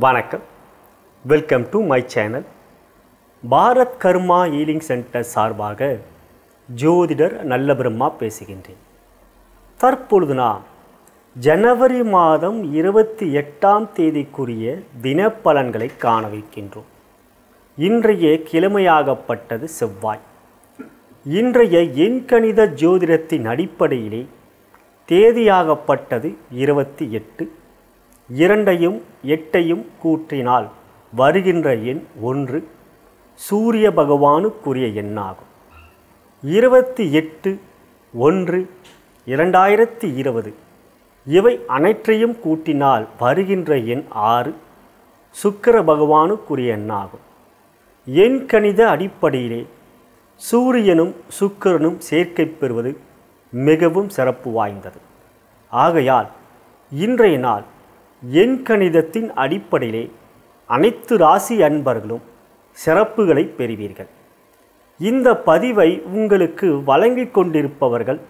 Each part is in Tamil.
வணக்கம். Welcome to my channel Bharat Karma healing centre சார்பாக ஜோதிடர் நல்ல பிரம்மா பேசுகின்றேன். தற்பொழுது நாம் ஜனவரி மாதம் இருபத்தி எட்டாம் தேதிக்குரிய தினப்பலன்களை காண வைக்கின்றோம். இன்றைய கிழமையாகப்பட்டது செவ்வாய். இன்றைய எண்கணித ஜோதிடத்தின் அடிப்படையிலே தேதியாகப்பட்டது இருபத்தி எட்டு. இரண்டையும் எட்டையும் கூற்றினால் வருகின்ற எண் ஒன்று. சூரிய பகவானுக்குரிய எண்ணாகும். இருபத்தி எட்டு ஒன்று இரண்டாயிரத்தி இருபது. இவை அனைற்றையும் கூட்டினால் வருகின்ற எண் ஆறு. சுக்கர பகவானுக்குரிய எண்ணாகும். எண் கணித அடிப்படையிலே சூரியனும் சுக்கிரனும் சேர்க்கை பெறுவது மிகவும் சிறப்பு வாய்ந்தது. ஆகையால் இன்றைய நாள் எண் கணிதத்தின் அடிப்படையிலே அனைத்து ராசி அன்பர்களும் சிறப்புகளை பெறுவீர்கள். இந்த பதிவை உங்களுக்கு வழங்கிக் கொண்டிருப்பவர்கள்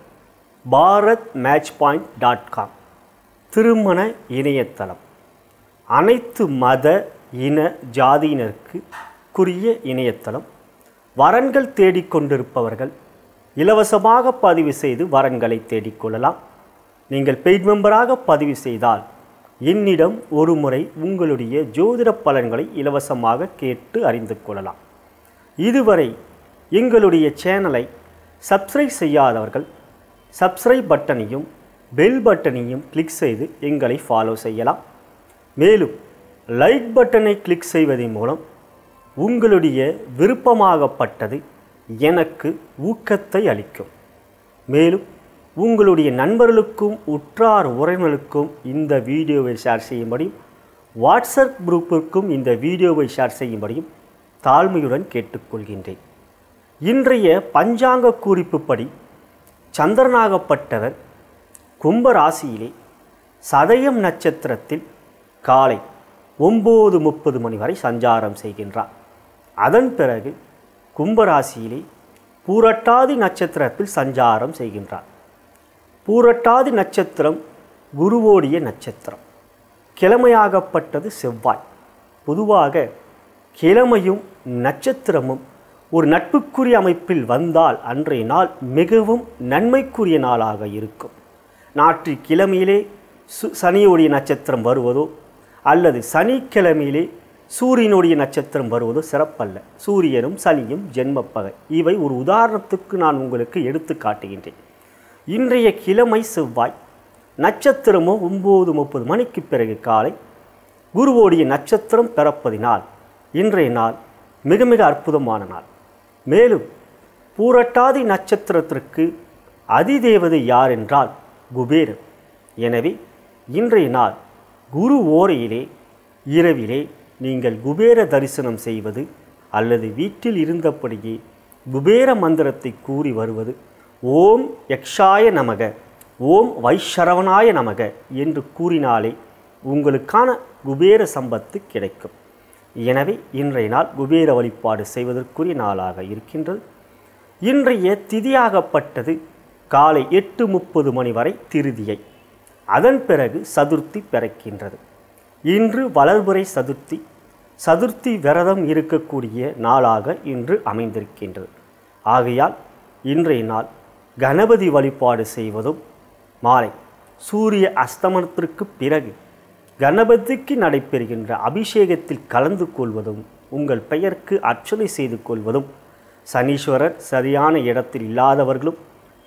Bharat match point dot com திருமண இணையதளம். அனைத்து மத இன ஜாதியினருக்கு குறிய இணையதளம். வரன்கள் தேடிக்கொண்டிருப்பவர்கள் இலவசமாக பதிவு செய்து வரன்களை தேடிக்கொள்ளலாம் நீங்கள் பெய்ட் மெம்பராக பதிவு செய்தால் என்னிடம் ஒரு முறை உங்களுடைய ஜோதிட பலன்களை இலவசமாக கேட்டு அறிந்து கொள்ளலாம். இதுவரை எங்களுடைய சேனலை சப்ஸ்கிரைப் செய்யாதவர்கள் சப்ஸ்கிரைப் பட்டனையும் பெல் பட்டனையும் கிளிக் செய்து எங்களை ஃபாலோ செய்யலாம். மேலும் லைக் பட்டனை கிளிக் செய்வதன் மூலம் உங்களுடைய விருப்பமாகப்பட்டது எனக்கு ஊக்கத்தை அளிக்கும். மேலும் உங்களுடைய நண்பர்களுக்கும் உற்றார் உறவினர்களுக்கும் இந்த வீடியோவை ஷேர் செய்யும்படியும் வாட்ஸ்அப் குரூப்பிற்கும் இந்த வீடியோவை ஷேர் செய்யும்படியும் தாழ்மையுடன் கேட்டுக்கொள்கின்றேன். இன்றைய பஞ்சாங்க குறிப்புப்படி சந்திரனாகப்பட்டவர் கும்பராசியிலே சதயம் நட்சத்திரத்தில் காலை ஒம்பது முப்பது மணி வரை சஞ்சாரம் செய்கின்றார். அதன் பிறகு கும்பராசியிலே பூரட்டாதி நட்சத்திரத்தில் சஞ்சாரம் செய்கின்றார். பூரட்டாதி நட்சத்திரம் குருவோடைய நட்சத்திரம். கிழமையாகப்பட்டது செவ்வாய். பொதுவாக கிழமையும் நட்சத்திரமும் ஒரு நட்புக்குரிய அமைப்பில் வந்தால் அன்றைய நாள் மிகவும் நன்மைக்குரிய நாளாக இருக்கும். நாற்று கிழமையிலே சு சனியுடைய நட்சத்திரம் வருவதோ அல்லது சனிக்கிழமையிலே சூரியனுடைய நட்சத்திரம் வருவதோ சிறப்பல்ல. சூரியனும் சனியும் ஜென்மப்பகை. இவை ஒரு உதாரணத்துக்கு நான் உங்களுக்கு எடுத்து காட்டுகின்றேன். இன்றைய கிழமை செவ்வாய் நட்சத்திரமோ ஒம்பது முப்பது மணிக்கு பிறகு காலை குருவோடைய நட்சத்திரம் பிறப்பதினால் இன்றைய நாள் மிக மிக அற்புதமான நாள். மேலும் பூரட்டாதி நட்சத்திரத்திற்கு அதிதேவதை யார் என்றால் குபேரன். எனவே இன்றைய நாள் குரு ஓரையிலே இரவிலே நீங்கள் குபேர தரிசனம் செய்வது அல்லது வீட்டில் இருந்தபடியே குபேர மந்திரத்தை கூறி வருவது ஓம் யக்ஷாய நமக ஓம் வைஷரவனாய நமக என்று கூறினாலே உங்களுக்கான குபேர சம்பத்து கிடைக்கும். எனவே இன்றைய நாள் குபேர வழிபாடு செய்வதற்குரிய நாளாக இருக்கின்றது. இன்றைய திதியாகப்பட்டது காலை எட்டு முப்பது மணி வரை திருதியை. அதன் பிறகு சதுர்த்தி பிறக்கின்றது. இன்று வளர்புரை சதுர்த்தி சதுர்த்தி விரதம் இருக்கக்கூடிய நாளாக இன்று அமைந்திருக்கின்றது. ஆகையால் இன்றைய நாள் கணபதி வழிபாடு செய்வதும் மாலை. சூரிய அஸ்தமனத்திற்கு பிறகு கணபதிக்கு நடைபெறுகின்ற அபிஷேகத்தில் கலந்து கொள்வதும் உங்கள் பெயருக்கு அர்ச்சனை செய்து கொள்வதும் சனீஸ்வரர் சரியான இடத்தில் இல்லாதவர்களும்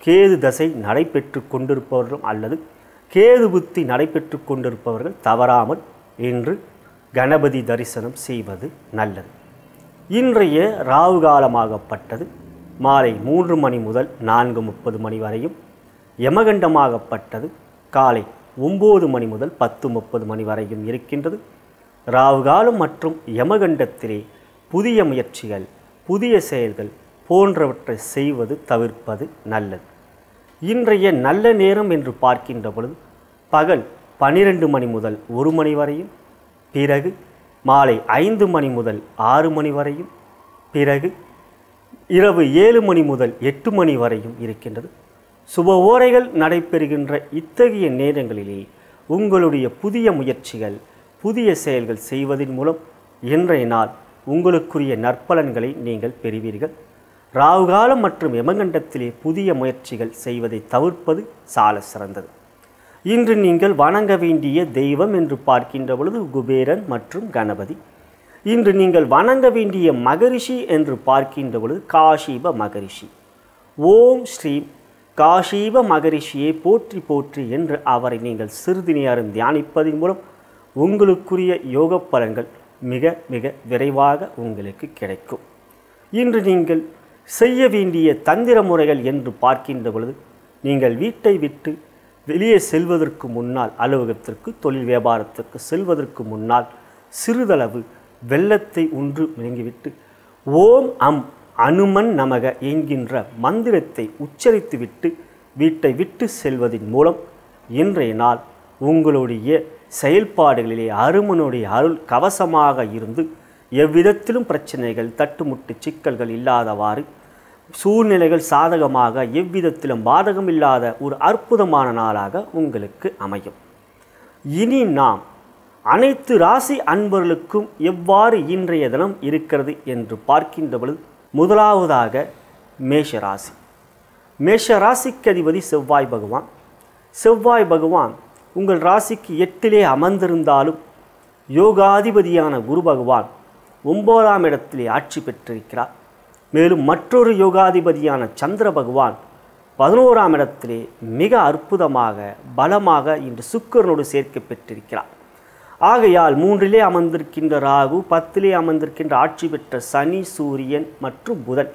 கேது தசை நடைபெற்று கொண்டிருப்பவர்களும் அல்லது கேது புத்தி நடைபெற்று கொண்டிருப்பவர்கள் தவறாமல் இன்று கணபதி தரிசனம் செய்வது நல்லது. இன்றைய ராவு காலமாகப்பட்டது மாலை மூன்று மணி முதல் நான்கு முப்பது மணி வரையும் யமகண்டமாகப்பட்டது. காலை ஒம்பது மணி முதல் பத்து முப்பது மணி வரையும் இருக்கின்றது. ராவுகாலம் மற்றும் யமகண்டத்திலே புதிய முயற்சிகள் புதிய செயல்கள் போன்றவற்றை செய்வது தவிர்ப்பது நல்லது. இன்றைய நல்ல நேரம் என்று பார்க்கின்ற பொழுது பகல் பனிரெண்டு மணி முதல் ஒரு மணி வரையும் பிறகு மாலை ஐந்து மணி முதல் ஆறு மணி வரையும் பிறகு இரவு ஏழு மணி முதல் எட்டு மணி வரையும் இருக்கின்றது. சுப ஓரைகள் நடைபெறுகின்ற இத்தகைய நேரங்களிலே உங்களுடைய புதிய முயற்சிகள் புதிய செயல்கள் செய்வதன் மூலம் இன்றைய நாள் உங்களுக்குரிய நற்பலன்களை நீங்கள் பெறுவீர்கள். ராகுகாலம் மற்றும் யமகண்டத்திலே புதிய முயற்சிகள் செய்வதை தவிர்ப்பது சால சிறந்தது. இன்று நீங்கள் வணங்க வேண்டிய தெய்வம் என்று பார்க்கின்ற பொழுது குபேரன் மற்றும் கணபதி. இன்று நீங்கள் வணங்க வேண்டிய மகரிஷி என்று பார்க்கின்ற பொழுது காஷீப மகரிஷி. ஓம் ஸ்ரீ காஷீப மகரிஷியை போற்றி போற்றி என்று அவரை நீங்கள் சிறிது நேரம் தியானிப்பதன் மூலம் உங்களுக்குரிய யோக பலன்கள் மிக மிக விரைவாக உங்களுக்கு கிடைக்கும். இன்று நீங்கள் செய்ய வேண்டிய தந்திர முறைகள் என்று பார்க்கின்ற பொழுது நீங்கள் வீட்டை விட்டு வெளியே செல்வதற்கு முன்னால் அலுவலகத்திற்கு தொழில் வியாபாரத்திற்கு செல்வதற்கு முன்னால் சிறிதளவு வெள்ளத்தை உன்று விளங்கிவிட்டு ஓம் அம் அனுமன் நமக என்கின்ற மந்திரத்தை உச்சரித்துவிட்டு வீட்டை விட்டு செல்வதன் மூலம் இன்றைய நாள் உங்களுடைய செயல்பாடுகளிலே அருமனுடைய அருள் கவசமாக இருந்து எவ்விதத்திலும் பிரச்சனைகள் தட்டுமுட்டு சிக்கல்கள் இல்லாதவாறு சூழ்நிலைகள் சாதகமாக எவ்விதத்திலும் பாதகம் இல்லாத ஒரு அற்புதமான நாளாக உங்களுக்கு அமையும். இனி நாம் அனைத்து ராசி அன்பர்களுக்கும் எவ்வாறு இன்றைய தினம் இருக்கிறது என்று பார்க்கின்ற பொழுது முதலாவதாக மேஷ ராசி. மேஷ ராசிக்கு அதிபதி செவ்வாய் பகவான். செவ்வாய் பகவான் உங்கள் ராசிக்கு எட்டிலே அமர்ந்திருந்தாலும் யோகாதிபதியான குரு பகவான் ஒன்பதாம் இடத்திலே ஆட்சி பெற்றிருக்கிறார். மேலும் மற்றொரு யோகாதிபதியான சந்திர பகவான் பதினோராம் இடத்திலே மிக அற்புதமாக பலமாக இன்று சுக்கரனோடு சேர்க்க பெற்றிருக்கிறார். ஆகையால் மூன்றிலே அமர்ந்திருக்கின்ற ராகு பத்திலே அமர்ந்திருக்கின்ற ஆட்சி பெற்ற சனி சூரியன் மற்றும் புதன்.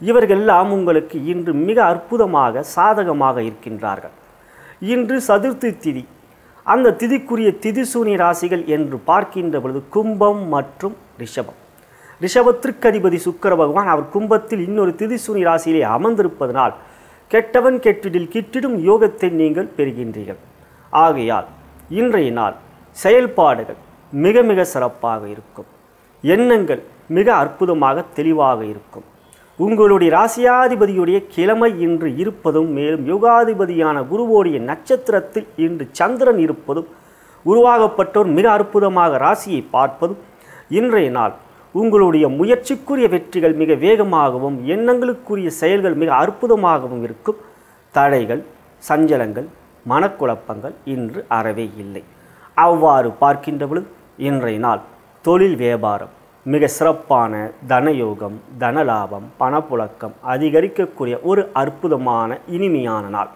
இவர்களெல்லாம் உங்களுக்கு இன்று மிக அற்புதமாக சாதகமாக இருக்கின்றார்கள். இன்று சதுர்த்தி திதி. அந்த திதிக்குரிய திதிசூனி ராசிகள் என்று பார்க்கின்ற பொழுது கும்பம் மற்றும் ரிஷபம். ரிஷபத்திற்கு அதிபதி சுக்கர பகவான் அவர் கும்பத்தில் இன்னொரு திதிசூனி ராசியிலே அமர்ந்திருப்பதனால் கெட்டவன் கெட்டிடில் கிட்டிடும் யோகத்தை நீங்கள் பெறுகின்றீர்கள். ஆகையால் இன்றைய நாள் செயல்பாடுகள் மிக மிக சிறப்பாக இருக்கும். எண்ணங்கள் மிக அற்புதமாக தெளிவாக இருக்கும். உங்களுடைய ராசியாதிபதியுடைய கிழமை இன்று இருப்பதும் மேலும் யோகாதிபதியான குருவோடைய நட்சத்திரத்தில் இன்று சந்திரன் இருப்பதும் உருவாகப்பட்டோர் மிக அற்புதமாக ராசியை பார்ப்பதும் இன்றைய நாள் உங்களுடைய முயற்சிக்குரிய வெற்றிகள் மிக வேகமாகவும் எண்ணங்களுக்குரிய செயல்கள் மிக அற்புதமாகவும் இருக்கும். தடைகள் சஞ்சலங்கள் மனக்குழப்பங்கள் இன்று அறவே இல்லை. அவ்வாறு பார்க்கின்ற பொழுது இன்றைய நாள் தொழில் வியாபாரம் மிக சிறப்பான தனயோகம் தனலாபம் பணப்புழக்கம் அதிகரிக்கக்கூடிய ஒரு அற்புதமான இனிமையான நாள்.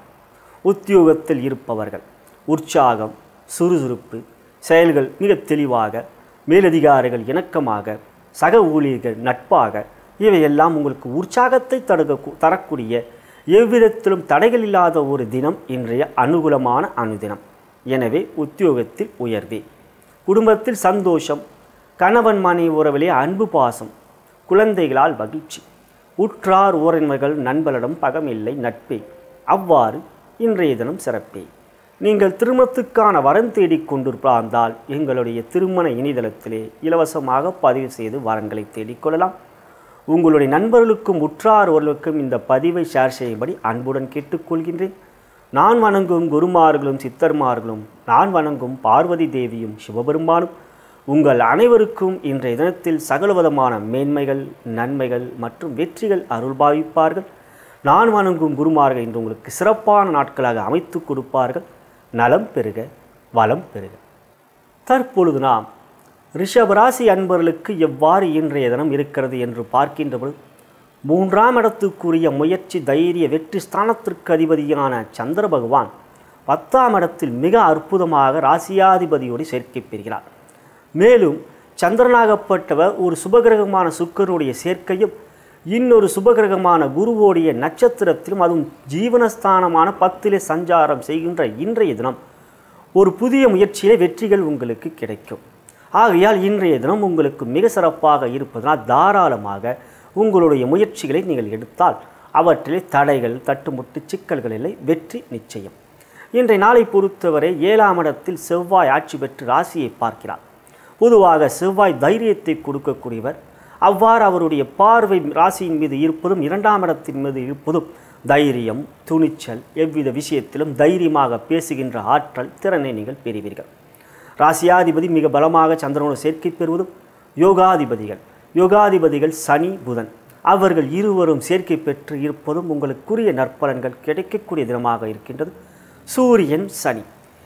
உத்தியோகத்தில் இருப்பவர்கள் உற்சாகம் சுறுசுறுப்பு செயல்கள் மிக தெளிவாக மேலதிகாரிகள் இணக்கமாக சக ஊழியர்கள் நட்பாக இவையெல்லாம் உங்களுக்கு உற்சாகத்தை தடுக்க தரக்கூடிய எவ்விதத்திலும் தடைகள் இல்லாத ஒரு தினம் இன்றைய அனுகூலமான அனுதினம். எனவே உத்தியோகத்தில் உயர்வே. குடும்பத்தில் சந்தோஷம் கணவன் மனைவி உறவிலே அன்பு பாசம் குழந்தைகளால் மகிழ்ச்சி. உற்றார் உறவினர்கள் நண்பர்களிடம் பகமில்லை நட்பே. அவ்வாறு இன்றைய தினம் சிறப்பே. நீங்கள் திருமணத்துக்கான வரம் தேடிக் கொண்டிருந்தால் எங்களுடைய திருமண இணையதளத்திலே இலவசமாக பதிவு செய்து வரன்களை தேடிக்கொள்ளலாம் உங்களுடைய நண்பர்களுக்கும் உற்றார் உற்றார்வர்களுக்கும் இந்த பதிவை ஷேர் செய்யும்படி அன்புடன் கேட்டுக்கொள்கின்றேன் நான் வணங்கும் குருமார்களும் சித்தர்மார்களும் நான் வணங்கும் பார்வதி தேவியும் சிவபெருமானும் உங்கள் அனைவருக்கும் இன்றைய தினத்தில் சகலவிதமான மேன்மைகள் நன்மைகள் மற்றும் வெற்றிகள் அருள்பாவிப்பார்கள் நான் வணங்கும் குருமார்கள் இன்று உங்களுக்கு சிறப்பான நாட்களாக அமைத்து கொடுப்பார்கள். நலம் பெறுக வளம் பெறுக. தற்பொழுது நாம் ரிஷபராசி அன்பர்களுக்கு எவ்வாறு இன்றைய தினம் இருக்கிறது என்று பார்க்கின்ற பொழுது மூன்றாம் இடத்துக்குரிய முயற்சி தைரிய வெற்றி ஸ்தானத்திற்கு அதிபதியான சந்திர பகவான் பத்தாம் இடத்தில் மிக அற்புதமாக ராசியாதிபதியோடு சேர்க்கை பெறுகிறார். மேலும் சந்திரனாகப்பட்டவர் ஒரு சுபகிரகமான சுக்கரனுடைய சேர்க்கையும் இன்னொரு சுபகிரகமான குருவோடைய நட்சத்திரத்திலும் அதுவும் ஜீவனஸ்தானமான பத்திலே சஞ்சாரம் செய்கின்ற இன்றைய தினம் ஒரு புதிய முயற்சியிலே வெற்றிகள் உங்களுக்கு கிடைக்கும். ஆகையால் இன்றைய தினம் உங்களுக்கு மிக சிறப்பாக இருப்பதனால் தாராளமாக உங்களுடைய முயற்சிகளை நீங்கள் எடுத்தால் அவற்றிலே தடைகள் தட்டுமுட்டு சிக்கல்கள் இல்லை வெற்றி நிச்சயம். இன்றைய நாளை பொறுத்தவரை ஏழாம் இடத்தில் செவ்வாய் ஆட்சி பெற்று ராசியை பார்க்கிறார். பொதுவாக செவ்வாய் தைரியத்தை கொடுக்கக்கூடியவர். அவ்வாறு அவருடைய பார்வை ராசியின் மீது இருப்பதும் இரண்டாம் இடத்தின் மீது இருப்பதும் தைரியம் துணிச்சல் எவ்வித விஷயத்திலும் தைரியமாக பேசுகின்ற ஆற்றல் திறனை நீங்கள் பெறுவீர்கள். ராசியாதிபதி மிக பலமாக சந்திரனோடு சேர்க்கை பெறுவதும் யோகாதிபதிகள். யோகாதிபதிகள் சனி புதன். அவர்கள் இருவரும் சேர்க்கை பெற்று இருப்பதும் உங்களுக்குரிய நற்பலன்கள் கிடைக்கக்கூடிய தினமாக இருக்கின்றது. சூரியன் சனி.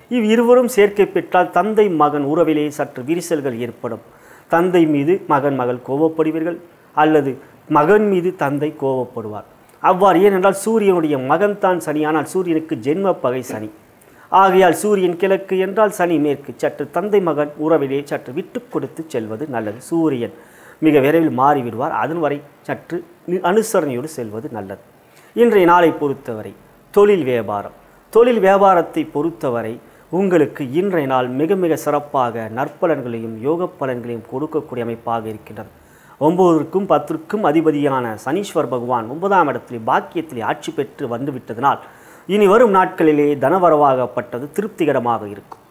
இவ் இருவரும் சேர்க்கை பெற்றால் தந்தை மகன் உறவிலே சற்று விரிசல்கள் ஏற்படும். தந்தை மீது மகன் மகள் கோபப்படுவீர்கள் அல்லது மகன் மீது தந்தை கோபப்படுவார். அவ்வாறு ஏனென்றால் சூரியனுடைய மகன்தான் சனி ஆனால் சூரியனுக்கு ஜென்ம பகை சனி. ஆகையால் சூரியன் கிழக்கு என்றால் சனி மேற்கு. சற்று தந்தை மகன் உறவிலே சற்று விட்டு கொடுத்து செல்வது நல்லது. சூரியன் மிக விரைவில் மாறிவிடுவார். அதன் வரை சற்று அனுசரணையோடு செல்வது நல்லது. இன்றைய நாளை பொறுத்தவரை தொழில் வியாபாரம். தொழில் வியாபாரத்தை பொறுத்தவரை உங்களுக்கு இன்றைய நாள் மிக மிக சிறப்பாக நற்பலன்களையும் யோக பலன்களையும் கொடுக்கக்கூடிய அமைப்பாக இருக்கின்றது. ஒன்பதற்கும் பத்திற்கும் அதிபதியான சனீஸ்வர் பகவான் ஒன்பதாம் இடத்திலே பாக்கியத்திலே ஆட்சி பெற்று வந்துவிட்டதனால் இனி வரும் நாட்களிலே தனவரவாகப்பட்டது திருப்திகரமாக இருக்கும்.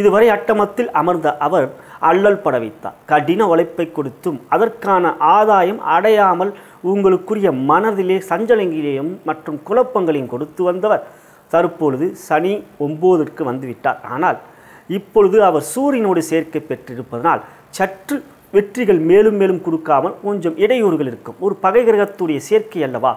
இதுவரை அட்டமத்தில் அமர்ந்த அவர் அல்லல் பட வைத்தார். கடின உழைப்பை கொடுத்தும் அதற்கான ஆதாயம் அடையாமல் உங்களுக்குரிய மனதிலே சஞ்சலங்களையும் மற்றும் குழப்பங்களையும் கொடுத்து வந்தவர். தற்பொழுது சனி ஒம்போதற்கு வந்துவிட்டார். ஆனால் இப்பொழுது அவர் சூரியனோடு சேர்க்கை பெற்றிருப்பதனால் சற்று வெற்றிகள் மேலும் மேலும் கொடுக்காமல் கொஞ்சம் இடையூறுகள் இருக்கும். ஒரு பகை கிரகத்துடைய சேர்க்கை அல்லவா?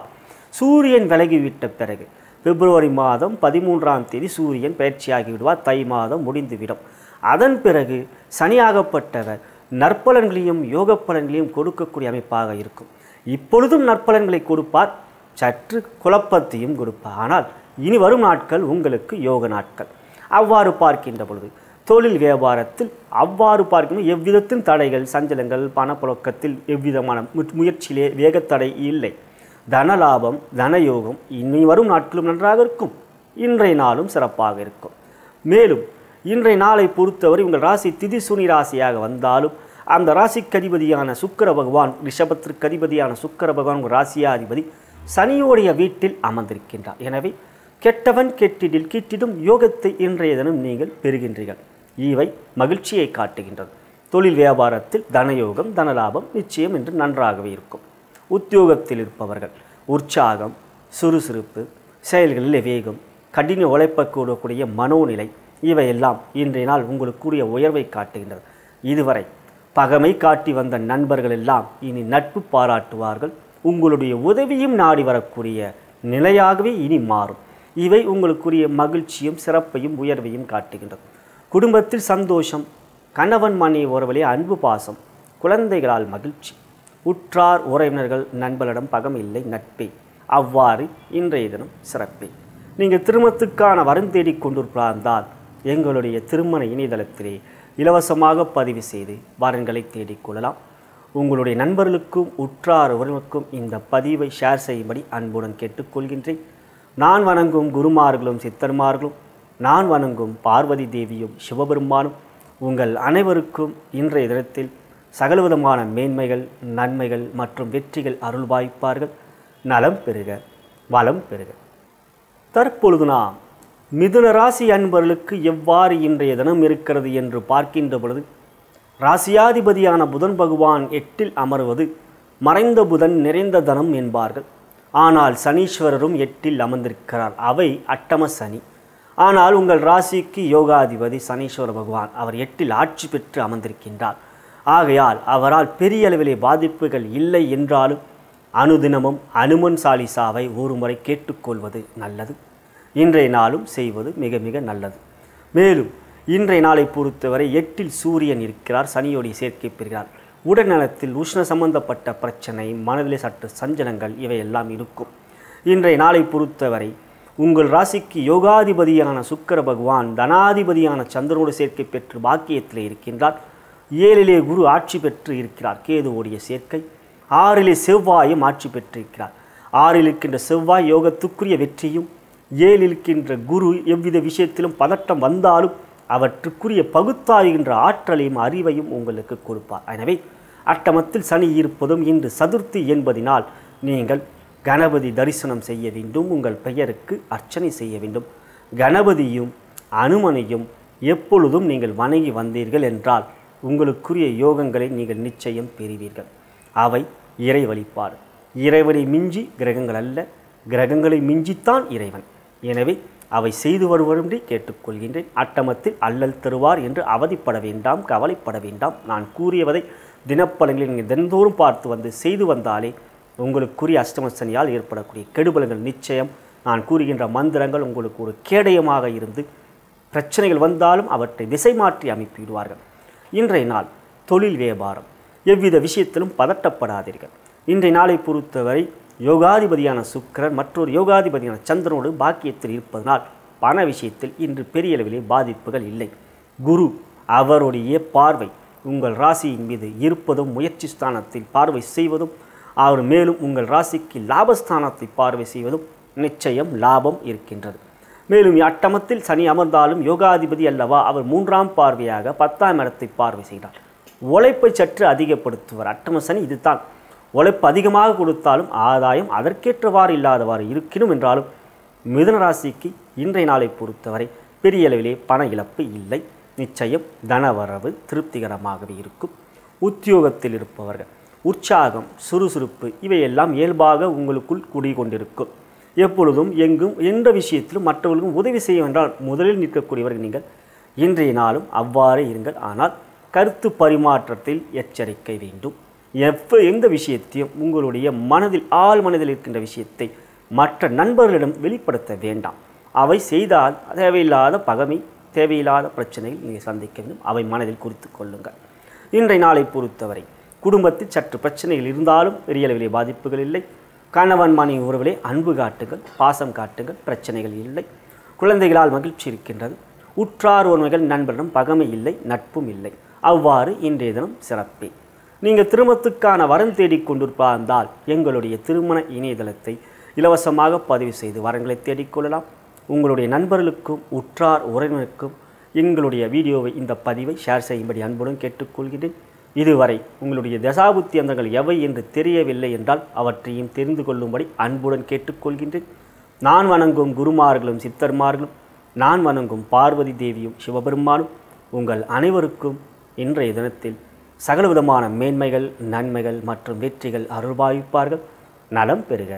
சூரியன் விலகிவிட்ட பிறகு பிப்ரவரி மாதம் பதிமூன்றாம் தேதி சூரியன் பயிற்சியாகி விடுவார். தை மாதம் முடிந்துவிடும். அதன் பிறகு சனியாகப்பட்டவர் நற்பலன்களையும் யோக பலன்களையும் கொடுக்கக்கூடிய அமைப்பாக இருக்கும். இப்பொழுதும் நற்பலன்களை கொடுப்பார் சற்று குழப்பத்தையும் கொடுப்பார். ஆனால் இனி வரும் நாட்கள் உங்களுக்கு யோக நாட்கள். அவ்வாறு பார்க்கின்ற பொழுது தொழில் வியாபாரத்தில் அவ்வாறு பார்க்கணும் எவ்விதத்தின் தடைகள் சஞ்சலங்கள் பணப்புழக்கத்தில் எவ்விதமான மு- முயற்சியிலே வேகத்தடை இல்லை. தனலாபம் தனயோகம் இனி வரும் நாட்களும் நன்றாக இருக்கும். இன்றைய நாளும் சிறப்பாக இருக்கும். மேலும் இன்றைய நாளை பொறுத்தவரை உங்கள் ராசி திதிசுனி ராசியாக வந்தாலும் அந்த ராசிக்கு அதிபதியான சுக்கிர பகவான் ரிஷபத்திற்கு அதிபதியான சுக்கிர பகவான் உங்கள் ராசியாதிபதி சனியோடைய வீட்டில் அமர்ந்திருக்கின்றார். எனவே கெட்டவன் கெட்டிடில் கீட்டிடும் யோகத்தை இன்றைய தினம் நீங்கள் பெறுகின்றீர்கள். இவை மகிழ்ச்சியை காட்டுகின்றது. தொழில் வியாபாரத்தில் தனயோகம் தனலாபம் நிச்சயம் என்று நன்றாகவே இருக்கும். உத்தியோகத்தில் இருப்பவர்கள் உற்சாகம் சுறுசுறுப்பு செயல்களில் வேகம் கடின உழைப்பக்கூடக்கூடிய மனோநிலை இவையெல்லாம் இன்றைய நாள் உங்களுக்குரிய உயர்வை காட்டுகின்றது. இதுவரை பகமை காட்டி வந்த நண்பர்கள் எல்லாம் இனி நட்பு பாராட்டுவார்கள். உங்களுடைய உதவியும் நாடி வரக்கூடிய நிலையாகவே இனி மாறும். இவை உங்களுக்குரிய மகிழ்ச்சியும் சிறப்பையும் உயர்வையும் காட்டுகின்றது. குடும்பத்தில் சந்தோஷம் கணவன் மனைவி உறவிலே அன்பு பாசம் குழந்தைகளால் மகிழ்ச்சி. உற்றார் உறவினர்கள் நண்பர்களிடம் பகம் இல்லை நட்பே. அவ்வாறு இன்றைய தினம் சிறப்பே. நீங்கள் திருமணத்துக்கான வரம் தேடிக் கொண்டிருப்பார்ந்தால் எங்களுடைய திருமண இணையதளத்திலே இலவசமாக பதிவு செய்து வரன்களை தேடிக்கொள்ளலாம் உங்களுடைய நண்பர்களுக்கும் உற்றார் உறவுக்கும் இந்த பதிவை ஷேர் செய்யும்படி அன்புடன் கேட்டுக்கொள்கின்றேன் நான் வணங்கும் குருமார்களும் சித்தர்மார்களும் நான் வணங்கும் பார்வதி தேவியும் சிவபெருமானும் உங்கள் அனைவருக்கும் இன்றைய தினத்தில் சகலவிதமான மேன்மைகள் நன்மைகள் மற்றும் வெற்றிகள் அருள் வாய்ப்பார்கள் நலம் பெறுக வளம் பெறுக. தற்பொழுது நாம் மிதுன ராசி அன்பர்களுக்கு எவ்வாறு இன்றைய தினம் இருக்கிறது என்று பார்க்கின்ற பொழுது ராசியாதிபதியான புதன் பகவான் எட்டில் அமர்வது மறைந்த புதன் நிறைந்த தனம் என்பார்கள். ஆனால் சனீஸ்வரரும் எட்டில் அமர்ந்திருக்கிறார். அவை அட்டம சனி. ஆனால் உங்கள் ராசிக்கு யோகாதிபதி சனீஸ்வர பகவான் அவர் எட்டில் ஆட்சி பெற்று அமர்ந்திருக்கின்றார். ஆகையால் அவரால் பெரிய அளவிலே பாதிப்புகள் இல்லை என்றாலும் அனுதினமும் அனுமன் சாலிசாவை ஒரு முறை கேட்டுக்கொள்வது நல்லது. இன்றைய நாளும் செய்வது மிக மிக நல்லது. மேலும் இன்றைய நாளை பொறுத்தவரை எட்டில் சூரியன் இருக்கிறார் சனியோடைய சேர்க்கை பெறுகிறார். உடல்நலத்தில் உஷ்ண சம்பந்தப்பட்ட பிரச்சனை மனதிலே சற்று சஞ்சலங்கள் இவையெல்லாம் இருக்கும். இன்றைய நாளை பொறுத்தவரை உங்கள் ராசிக்கு யோகாதிபதியான சுக்கர பகவான் தனாதிபதியான சந்திரனோடு சேர்க்கை பெற்று பாக்கியத்தில் இருக்கின்றார். ஏழிலே குரு ஆட்சி பெற்று இருக்கிறார் கேதுவோடைய சேர்க்கை. ஆறிலே செவ்வாயும் ஆட்சி பெற்றிருக்கிறார். ஆறில் இருக்கின்ற செவ்வாய் யோகத்துக்குரிய வெற்றியும் ஏழில் இருக்கின்ற குரு எவ்வித விஷயத்திலும் பதட்டம் வந்தாலும் அவற்றுக்குரிய பகுத்தாய்கின்ற ஆற்றலையும் அறிவையும் உங்களுக்கு கொடுப்பார். எனவே அட்டமத்தில் சனி இருப்பதும் இன்று சதுர்த்தி என்பதினால் நீங்கள் கணபதி தரிசனம் செய்ய வேண்டும் உங்கள் பெயருக்கு அர்ச்சனை செய்ய வேண்டும். கணபதியும் அனுமனையும் எப்பொழுதும் நீங்கள் வணங்கி வந்தீர்கள் என்றால் உங்களுக்குரிய யோகங்களை நீங்கள் நிச்சயம் பெறுவீர்கள். அவை இறை வழிபாடு இறைவனை மிஞ்சி கிரகங்கள் அல்ல கிரகங்களை மிஞ்சித்தான் இறைவன். எனவே அவை செய்து வருவரும்படி கேட்டுக்கொள்கின்றேன். அட்டமத்தில் அல்லல் தருவார் என்று அவதிப்பட வேண்டாம் கவலைப்பட வேண்டாம். நான் கூறியவதை தினப்பலங்களில் நீங்கள் தினந்தோறும் பார்த்து வந்து செய்து வந்தாலே உங்களுக்குரிய அஷ்டமசனியால் ஏற்படக்கூடிய கெடுபலங்கள் நிச்சயம். நான் கூறுகின்ற மந்திரங்கள் உங்களுக்கு ஒரு கேடயமாக இருந்து பிரச்சனைகள் வந்தாலும் அவற்றை திசை மாற்றி அமைப்பிடுவார்கள் இன்றைய நாள் தொழில் வியாபாரம். எவ்வித விஷயத்திலும் பதட்டப்படாதீர்கள். இன்றைய நாளை பொறுத்தவரை யோகாதிபதியான சுக்கிரன் மற்றொரு யோகாதிபதியான சந்திரனோடு பாக்கியத்தில் இருப்பதனால் பண விஷயத்தில் இன்று பெரிய அளவிலே பாதிப்புகள் இல்லை. குரு அவருடைய பார்வை உங்கள் ராசியின் மீது இருப்பதும் முயற்சி ஸ்தானத்தில் பார்வை செய்வதும் அவர் மேலும் உங்கள் ராசிக்கு லாபஸ்தானத்தை பார்வை செய்வதும் நிச்சயம் லாபம் இருக்கின்றது. மேலும் அட்டமத்தில் சனி அமர்ந்தாலும் யோகாதிபதி அல்லவா அவர் மூன்றாம் பார்வையாக பத்தாம் இடத்தை பார்வை செய்கிறார் உழைப்பை சற்று அதிகப்படுத்துவார். அட்டம சனி இதுதான். உழைப்பு அதிகமாக கொடுத்தாலும் ஆதாயம் அதற்கேற்றவாறு இல்லாதவாறு இருக்கணும் என்றாலும் மிதனராசிக்கு இன்றைய நாளை பொறுத்தவரை பெரிய அளவிலே பண இழப்பு இல்லை. நிச்சயம் தனவரவு திருப்திகரமாகவே இருக்கும். உத்தியோகத்தில் இருப்பவர்கள் உற்சாகம் சுறுசுறுப்பு இவையெல்லாம் இயல்பாக உங்களுக்குள் குடிகொண்டிருக்கும். எப்பொழுதும் எங்கும் எந்த விஷயத்திலும் மற்றவர்களுக்கும் உதவி செய்ய வேண்டால் முதலில் நிற்கக்கூடியவர்கள் நீங்கள். இன்றைய நாளும் அவ்வாறே இருங்கள். ஆனால் கருத்து பரிமாற்றத்தில் எச்சரிக்கை வேண்டும். எப்போ எந்த விஷயத்தையும் உங்களுடைய மனதில் ஆள் மனதில் இருக்கின்ற விஷயத்தை மற்ற நண்பர்களிடம் வெளிப்படுத்த வேண்டாம். அவை செய்தால் தேவையில்லாத பகமை தேவையில்லாத பிரச்சனையில் நீங்கள் சந்திக்க வேண்டும். அவை மனதில் குறித்து கொள்ளுங்கள். இன்றைய நாளை பொறுத்தவரை குடும்பத்தில் சற்று பிரச்சனைகள் இருந்தாலும் பெரிய அளவிலே பாதிப்புகள் இல்லை. கணவன் மனைவி உறவிலே அன்பு காட்டுங்கள் பாசம் காட்டுங்கள் பிரச்சனைகள் இல்லை. குழந்தைகளால் மகிழ்ச்சி இருக்கின்றது. உற்றார் உண்மைகள் நண்பரிடம் பகமை இல்லை நட்பும் இல்லை. அவ்வாறு இன்றைய தினம் சிறப்பே. நீங்கள் திருமணத்துக்கான வரம் தேடிக் கொண்டிருப்பார்ந்தால் எங்களுடைய திருமண இணையதளத்தை இலவசமாக பதிவு செய்து வரங்களை தேடிக்கொள்ளலாம் உங்களுடைய நண்பர்களுக்கும் உற்றார் உறவினருக்கும் எங்களுடைய வீடியோவை இந்த பதிவை ஷேர் செய்யும்படி அன்புடன் கேட்டுக்கொள்கிறேன். இதுவரை உங்களுடைய தசாபுத்தி அந்தங்கள் எவை என்று தெரியவில்லை என்றால் அவற்றையும் தெரிந்து கொள்ளும்படி அன்புடன் கேட்டுக்கொள்கின்றேன். நான் வணங்கும் குருமார்களும் சித்தர்மார்களும் நான் வணங்கும் பார்வதி தேவியும் சிவபெருமானும் உங்கள் அனைவருக்கும் இன்றைய தினத்தில் சகலவிதமான மேன்மைகள் நன்மைகள் மற்றும் வெற்றிகள் அருள்பாவிப்பார்கள் நலம் பெறுக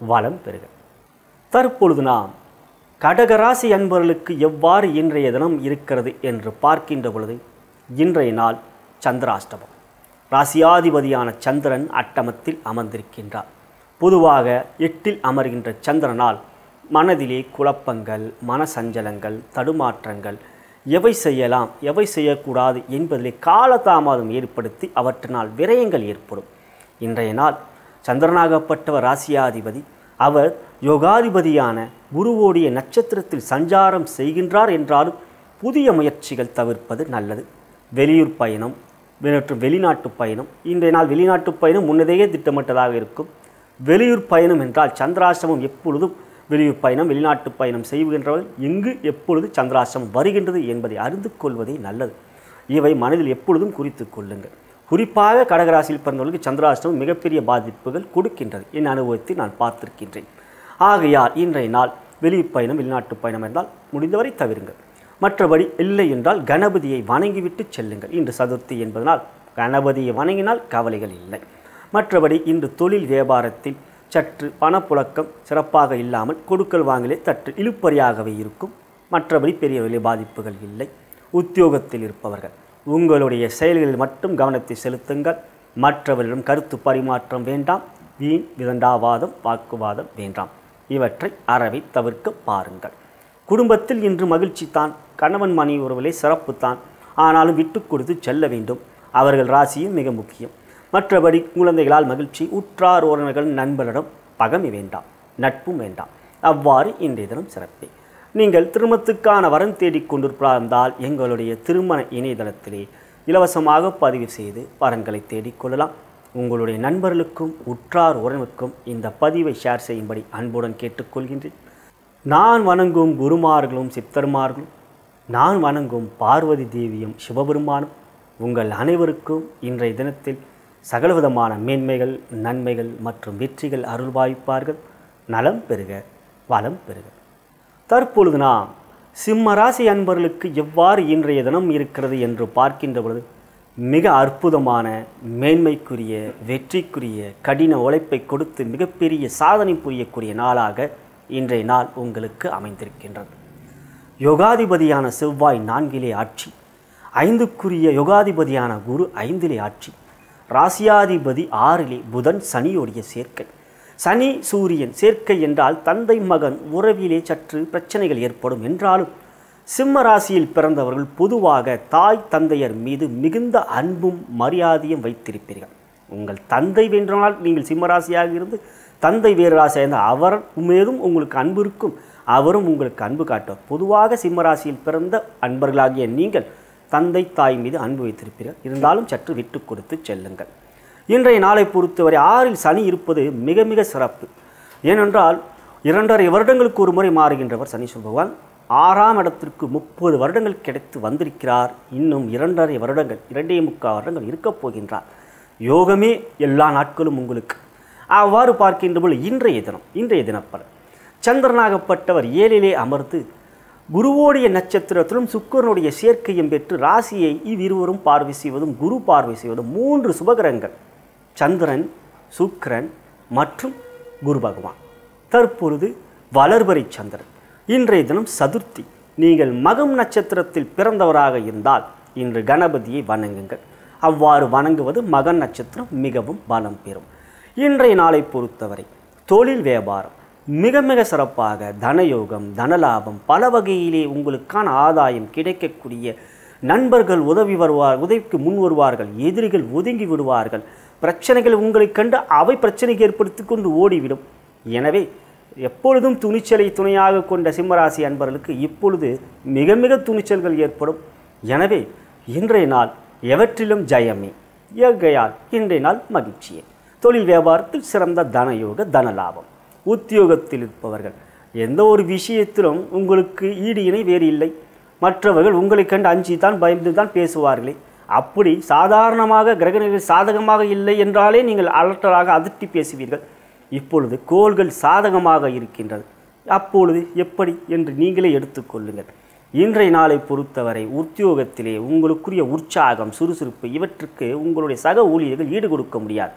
வளம் பெறுக. தற்பொழுது நாம் கடகராசி அன்பர்களுக்கு எவ்வாறு இன்றைய தினம் இருக்கிறது என்று பார்க்கின்ற பொழுது இன்றைய நாள் சந்திராஷ்டமம். ராசியாதிபதியான சந்திரன் அட்டமத்தில் அமர்ந்திருக்கின்றார். பொதுவாக எட்டில் அமர்கின்ற சந்திரனால் மனதிலே குழப்பங்கள் மனசஞ்சலங்கள் தடுமாற்றங்கள் எவை செய்யலாம் எவை செய்யக்கூடாது என்பதிலே காலதாமதம் ஏற்படுத்தி அவற்றினால் விரயங்கள் ஏற்படும். இன்றைய நாள் சந்திரனாகப்பட்டவர் ராசியாதிபதி அவர் யோகாதிபதியான குருவோடைய நட்சத்திரத்தில் சஞ்சாரம் செய்கின்றார் என்றாலும் புதிய முயற்சிகள் தவிர்ப்பது நல்லது. வெளியூர் பயணம் மற்றும் வெளிநாட்டு பயணம். இன்றைய நாள் வெளிநாட்டு பயணம் முன்னதையே திட்டமிட்டதாக இருக்கும். வெளியூர் பயணம் என்றால் சந்திராசிரமம் எப்பொழுதும் வெளியூர் பயணம் வெளிநாட்டு பயணம் செய்கின்றவர்கள் எங்கு எப்பொழுது சந்திராசிரமம் வருகின்றது என்பதை அறிந்து கொள்வதே நல்லது. இவை மனதில் எப்பொழுதும் குறித்து கொள்ளுங்கள். குறிப்பாக கடகராசியில் பிறந்தவர்களுக்கு சந்திராசிரமம் மிகப்பெரிய பாதிப்புகள் கொடுக்கின்றது. என் அனுபவத்தை நான் பார்த்திருக்கின்றேன். ஆகையால் இன்றைய நாள் வெளியூர் பயணம் வெளிநாட்டு பயணம் என்றால் முடிந்தவரை தவிருங்கள். மற்றபடி இல்லை என்றால் கணபதியை வணங்கிவிட்டு செல்லுங்கள். இன்று சதுர்த்தி என்பதனால் கணபதியை வணங்கினால் கவலைகள் இல்லை. மற்றபடி இன்று தொழில் வியாபாரத்தில் சற்று பணப்புழக்கம் சிறப்பாக இல்லாமல் கொடுக்கல் வாங்கலே சற்று இழுப்பறியாகவே இருக்கும். மற்றபடி பெரிய விலை பாதிப்புகள் இல்லை. உத்தியோகத்தில் இருப்பவர்கள் உங்களுடைய செயல்களில் மட்டும் கவனத்தை செலுத்துங்கள். மற்றவர்களிடம் கருத்து பரிமாற்றம் வேண்டாம். வீண் விதண்டாவாதம் வாக்குவாதம் வேண்டாம். இவற்றை அறவை தவிர்க்க பாருங்கள். குடும்பத்தில் இன்று மகிழ்ச்சி தான். கணவன் மனைவி உறவிலே சிறப்பு தான். ஆனாலும் விட்டு கொடுத்து செல்ல வேண்டும். அவர்கள் ராசியும் மிக முக்கியம். மற்றபடி குழந்தைகளால் மகிழ்ச்சி உற்றார் உறவினர்கள் நண்பர்களிடம் பகமை வேண்டாம் நட்பும் வேண்டாம். அவ்வாறு இன்றைய தினம் சிறப்பே. நீங்கள் திருமணத்துக்கான வரம் தேடிக் இருந்தால் எங்களுடைய திருமண இணையதளத்திலே இலவசமாக பதிவு செய்து வரன்களை தேடிக்கொள்ளலாம் உங்களுடைய நண்பர்களுக்கும் உற்றார் உறவுக்கும் இந்த பதிவை ஷேர் செய்யும்படி அன்புடன் கேட்டுக்கொள்கின்றேன். நான் வணங்கும் குருமார்களும் சித்தர்மார்களும் நான் வணங்கும் பார்வதி தேவியும் சிவபெருமானும் உங்கள் அனைவருக்கும் இன்றைய தினத்தில் சகலவிதமான மேன்மைகள் நன்மைகள் மற்றும் வெற்றிகள் அருள்வாய்ப்பார்கள். நலம் பெறுக வளம் பெறுக தற்பொழுது நாம் சிம்மராசி அன்பர்களுக்கு எவ்வாறு இன்றைய தினம் இருக்கிறது என்று பார்க்கின்ற பொழுது மிக அற்புதமான மேன்மைக்குரிய வெற்றிக்குரிய கடின உழைப்பை கொடுத்து மிகப்பெரிய சாதனை புரியக்கூடிய நாளாக இன்றைய நாள் உங்களுக்கு அமைந்திருக்கின்றது. யோகாதிபதியான செவ்வாய் நான்கிலே ஆட்சி. ஐந்துக்குரிய யோகாதிபதியான குரு ஐந்திலே ஆட்சி. ராசியாதிபதி ஆறிலே புதன் சனியுடைய சேர்க்கை. சனி சூரியன் சேர்க்கை என்றால் தந்தை மகன் உறவிலே சற்று பிரச்சனைகள் ஏற்படும் என்றாலும் சிம்ம ராசியில் பிறந்தவர்கள் பொதுவாக தாய் தந்தையர் மீது மிகுந்த அன்பும் மரியாதையும் வைத்திருப்பீர்கள். உங்கள் தந்தை வென்றால் நீங்கள் சிம்ம ராசியாக இருந்து தந்தை வேறு ராசியாக இருந்தால் அவர் மீதும் உங்களுக்கு அன்பு இருக்கும். அவரும் உங்களுக்கு அன்பு காட்டுவார். பொதுவாக சிம்ம ராசியில் பிறந்த அன்பர்களாகிய நீங்கள் தந்தை தாய் மீது அன்பு வைத்திருப்பீர்கள். இருந்தாலும் சற்று விட்டு கொடுத்து செல்லுங்கள். இன்றைய நாளை பொறுத்தவரை ஆறில் சனி இருப்பது மிக மிக சிறப்பு. ஏனென்றால் இரண்டரை வருடங்களுக்கு ஒரு முறை மாறுகின்றவர் சனீஸ்வர பகவான். ஆறாம் இடத்திற்கு முப்பது வருடங்கள் கிடைத்து வந்திருக்கிறார். இன்னும் இரண்டரை வருடங்கள் இரண்டே முக்கால் வருடங்கள் இருக்கப் போகின்றார். யோகமே எல்லா நாட்களும் உங்களுக்கு. அவ்வாறு பார்க்கின்ற பொழுது இன்றைய தினம் இன்றைய தினப்பல சந்திரனாகப்பட்டவர் ஏழிலே அமர்ந்து குருவோடைய நட்சத்திரத்திலும் சுக்கரனுடைய சேர்க்கையும் பெற்று ராசியை இவ்விருவரும் பார்வை செய்வதும் குரு பார்வை செய்வதும் மூன்று சுபகரங்கள் சந்திரன் சுக்கரன் மற்றும் குரு பகவான். தற்பொழுது வளர்பறை சந்திரன். இன்றைய தினம் சதுர்த்தி. நீங்கள் மகம் நட்சத்திரத்தில் பிறந்தவராக இருந்தால் இன்று கணபதியை வணங்குங்கள். அவ்வாறு வணங்குவது மகன் நட்சத்திரம் மிகவும் பலம் பெறும். இன்றைய நாளை பொறுத்தவரை தொழில் வியாபாரம் மிக மிக சிறப்பாக தனயோகம் தனலாபம் பல வகையிலே உங்களுக்கான ஆதாயம் கிடைக்கக்கூடிய நண்பர்கள் உதவி வருவார் உதவிக்கு முன் வருவார்கள் எதிரிகள் ஒதுங்கி விடுவார்கள். பிரச்சனைகள் உங்களை கண்டு அவை பிரச்சனைக்கு ஏற்படுத்தி கொண்டு ஓடிவிடும். எனவே எப்பொழுதும் துணிச்சலை துணையாக கொண்ட சிம்மராசி அன்பர்களுக்கு இப்பொழுது மிக மிக துணிச்சல்கள் ஏற்படும். எனவே இன்றைய நாள் எவற்றிலும் ஜெயமே. இயற்கையால் இன்றைய நாள் மகிழ்ச்சியே. தொழில் வியாபாரத்தில் சிறந்த தனயோக தனலாபம். உத்தியோகத்தில் இருப்பவர்கள் எந்த ஒரு விஷயத்திலும் உங்களுக்கு ஈடு இணை வேறு இல்லை. மற்றவர்கள் உங்களை கண்டு அஞ்சி தான் பயந்து தான் பேசுவார்களே. அப்படி சாதாரணமாக கிரகணிகள் சாதகமாக இல்லை என்றாலே நீங்கள் அலட்டலாக அதட்டி பேசுவீர்கள். இப்பொழுது கோள்கள் சாதகமாக இருக்கின்றது. அப்பொழுது எப்படி என்று நீங்களே எடுத்துக்கொள்ளுங்கள் இன்றைய நாளை பொறுத்தவரை உத்தியோகத்திலே உங்களுக்குரிய உற்சாகம் சுறுசுறுப்பு இவற்றுக்கு உங்களுடைய சக ஊழியர்கள் ஈடு கொடுக்க முடியாது.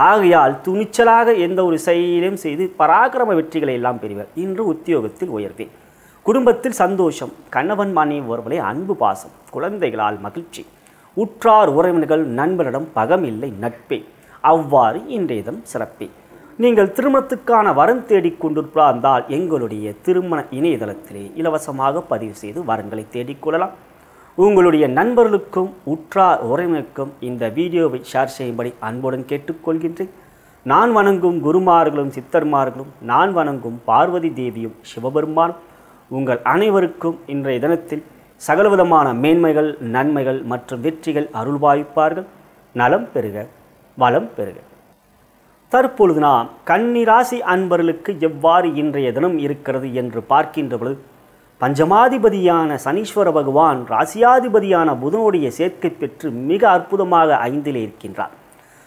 ஆகையால் துணிச்சலாக எந்த ஒரு செயலையும் செய்து பராக்கிரம வெற்றிகளை எல்லாம் பெறுவர். இன்று உத்தியோகத்தில் உயர்வேன். குடும்பத்தில் சந்தோஷம் கணவன் மனைவி ஒருவரை அன்பு பாசம் குழந்தைகளால் மகிழ்ச்சி உற்றார் உறவினர்கள் நண்பரிடம் பகமில்லை நட்பே அவ்வாறு இன்றைய தினம் சிறப்பே நீங்கள் திருமணத்துக்கான வரம் தேடிக் கொண்டிருந்தால் எங்களுடைய திருமண இணையதளத்திலே இலவசமாக பதிவு செய்து வரங்களை தேடிக்கொள்ளலாம் உங்களுடைய நண்பர்களுக்கும் உற்றார் உறவினருக்கும் இந்த வீடியோவை ஷேர் செய்யும்படி அன்புடன் கேட்டுக்கொள்கின்றேன். நான் வணங்கும் குருமார்களும் சித்தர்மார்களும் நான் வணங்கும் பார்வதி தேவியும் சிவபெருமானும் உங்கள் அனைவருக்கும் இன்றைய தினத்தில் சகலவிதமான மேன்மைகள் நன்மைகள் மற்றும் வெற்றிகள் அருள்வாய்ப்பார்கள். நலம் பெறுக வளம் பெறுக. தற்பொழுது நாம் கன்னிராசி அன்பர்களுக்கு எவ்வாறு இன்றைய தினம் இருக்கிறது என்று பார்க்கின்ற பொழுது பஞ்சமாதிபதியான சனீஸ்வர பகவான் ராசியாதிபதியான புதனுடைய சேர்க்கை பெற்று மிக அற்புதமாக ஐந்திலே இருக்கின்றார்.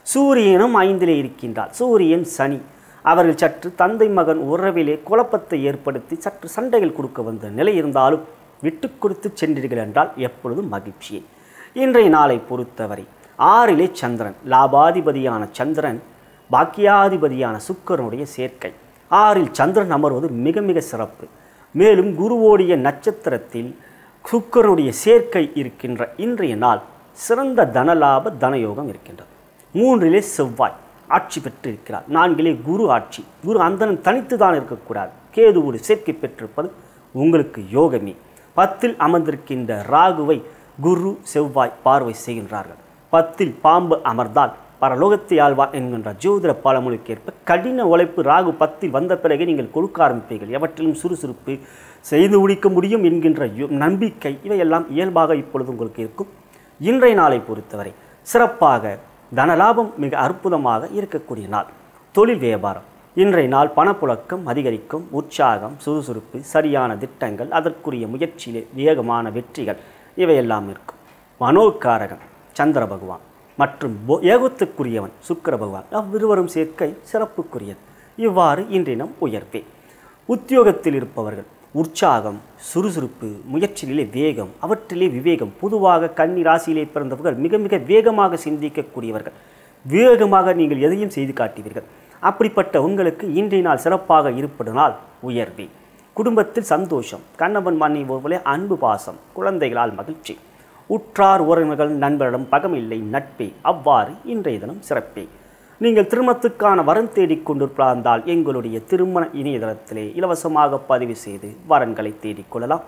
சூரியனும் ஐந்திலே இருக்கின்றார். சூரியன் சனி. அவர்கள் சற்று தந்தை மகன் உறவிலே குழப்பத்தை ஏற்படுத்தி சற்று சண்டைகள் கொடுக்க வந்த நிலை இருந்தாலும் விட்டு கொடுத்து சென்றீர்கள் என்றால் எப்பொழுதும் மகிழ்ச்சியே இன்றைய நாளை பொறுத்தவரை ஆறிலே சந்திரன் லாபாதிபதியான சந்திரன் பாக்கியாதிபதியான சுக்கரனுடைய சேர்க்கை. ஆறில் சந்திரன் அமர்வது மிக மிக சிறப்பு. மேலும் குருவோடைய நட்சத்திரத்தில் சுக்கரனுடைய சேர்க்கை இருக்கின்ற இன்றைய நாள் சிறந்த தனலாப தனயோகம் இருக்கின்றது. மூன்றிலே செவ்வாய் ஆட்சி பெற்று இருக்கிறார் நான்கிலே குரு ஆட்சி. குரு அந்தனன் தனித்து தான் இருக்கக்கூடாது. ஒரு சேர்க்கை பெற்றிருப்பது உங்களுக்கு யோகமே. பத்தில் அமர்ந்திருக்கின்ற ராகுவை குரு செவ்வாய் பார்வை செய்கின்றார்கள். பத்தில் பாம்பு அமர்ந்தால் பரலோகத்தை ஆழ்வார் என்கின்ற ஜோதிட பாலமொழிக்கேற்ப கடின உழைப்பு ராகு பத்தில் வந்த பிறகு நீங்கள் கொடுக்க ஆரம்பிப்பீர்கள். எவற்றிலும் சுறுசுறுப்பு செய்து முடிக்க முடியும் என்கின்ற நம்பிக்கை இவையெல்லாம் இயல்பாக இப்பொழுது உங்களுக்கு இருக்கும். இன்றைய நாளை பொறுத்தவரை சிறப்பாக தனலாபம் மிக அற்புதமாக இருக்கக்கூடிய நாள். தொழில் வியாபாரம். இன்றைய நாள் பணப்புழக்கம் அதிகரிக்கும் உற்சாகம் சுறுசுறுப்பு சரியான திட்டங்கள் அதற்குரிய முயற்சியிலே வேகமான வெற்றிகள் இவையெல்லாம் இருக்கும். மனோகாரகன் சந்திர பகவான். மற்றும் ஏகத்துக்குரியவன் சுக்கர பகவான் அவ்விருவரும் சேர்க்கை சிறப்புக்குரியது. இவ்வாறு இன்றினம் உயர்வே. உத்தியோகத்தில் இருப்பவர்கள் உற்சாகம் சுறுசுறுப்பு முயற்சியிலே வேகம் அவற்றிலே விவேகம் பொதுவாக கன்னி ராசியிலே பிறந்தவர்கள் மிக மிக வேகமாக சிந்திக்கக்கூடியவர்கள். வேகமாக நீங்கள் எதையும் செய்து காட்டுவீர்கள். அப்படிப்பட்ட உங்களுக்கு இன்றைய நாள் சிறப்பாக இருப்பதனால் உயர்வே. குடும்பத்தில் சந்தோஷம் கண்ணவன் மணி ஒருவரே அன்பு பாசம் குழந்தைகளால் மகிழ்ச்சி. உற்றார் உறவினர்கள் நண்பரிடம் பகமில்லை நட்பே. அவ்வாறு இன்றைய தினம் சிறப்பே. நீங்கள் திருமணத்துக்கான வரன் தேடிக் கொண்டிருந்தால் எங்களுடைய திருமண இணையதளத்திலே இலவசமாக பதிவு செய்து வரன்களை தேடிக்கொள்ளலாம்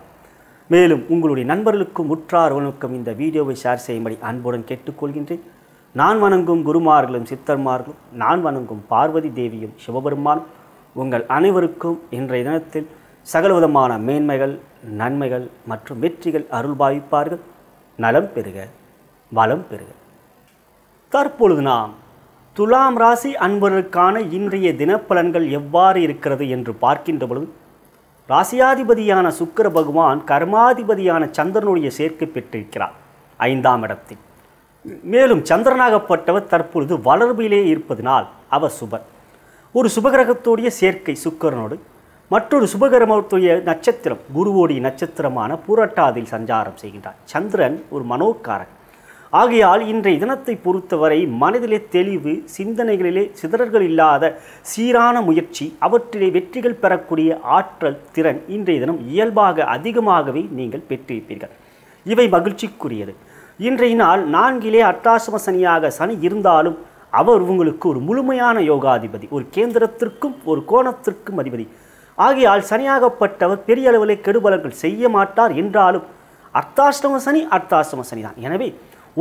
மேலும் உங்களுடைய நண்பர்களுக்கும் உற்றார் உறவினருக்கும் இந்த வீடியோவை ஷேர் செய்யும்படி அன்புடன் கேட்டுக்கொள்கின்றேன் நான் வணங்கும் குருமார்களும் சித்தர்மார்களும் நான் வணங்கும் பார்வதி தேவியும் சிவபெருமானும் உங்கள் அனைவருக்கும் இன்றைய தினத்தில் சகலவிதமான மேன்மைகள் நன்மைகள் மற்றும் வெற்றிகள் அருள்பாவிப்பார்கள் நலம் பெறுக வளம் பெறுக. தற்பொழுது நாம் துலாம் ராசி அன்பர்களுக்கான இன்றைய தினப்பலன்கள் எவ்வாறு இருக்கிறது என்று பார்க்கின்ற பொழுது ராசியாதிபதியான சுக்கிர பகவான் கர்மாதிபதியான சந்திரனுடைய சேர்க்கை பெற்றிருக்கிறார் ஐந்தாம் இடத்தில். மேலும் சந்திரனாகப்பட்டவர் தற்பொழுது வளர்பிலே இருப்பதனால் அவர் சுபர். ஒரு சுபகிரகத்துடைய சேர்க்கை சுக்கிரனோடு மற்றொரு சுபகரமத்துடைய நட்சத்திரம் குருவோடைய நட்சத்திரமான பூரட்டாதில் சஞ்சாரம் செய்கின்றார். சந்திரன் ஒரு மனோக்காரன். ஆகையால் இன்றைய தினத்தை பொறுத்தவரை மனதிலே தெளிவு சிந்தனைகளிலே சிதறல்கள் இல்லாத சீரான முயற்சி அவற்றிலே வெற்றிகள் பெறக்கூடிய ஆற்றல் திறன் இன்றைய தினம் இயல்பாக அதிகமாகவே நீங்கள் பெற்றிருப்பீர்கள். இவை மகிழ்ச்சிக்குரியது. இன்றைய நாள் நான்கிலே அட்டாசம சனியாக சனி இருந்தாலும் அவர் உங்களுக்கு ஒரு முழுமையான யோகாதிபதி ஒரு கேந்திரத்திற்கும் ஒரு கோணத்திற்கும் அதிபதி. ஆகையால் சனியாகப்பட்டவர் பெரிய அளவிலே கெடுபலங்கள் செய்ய மாட்டார் என்றாலும் அர்த்தாஷ்டம சனி அர்த்தாஷ்டம சனி தான் எனவே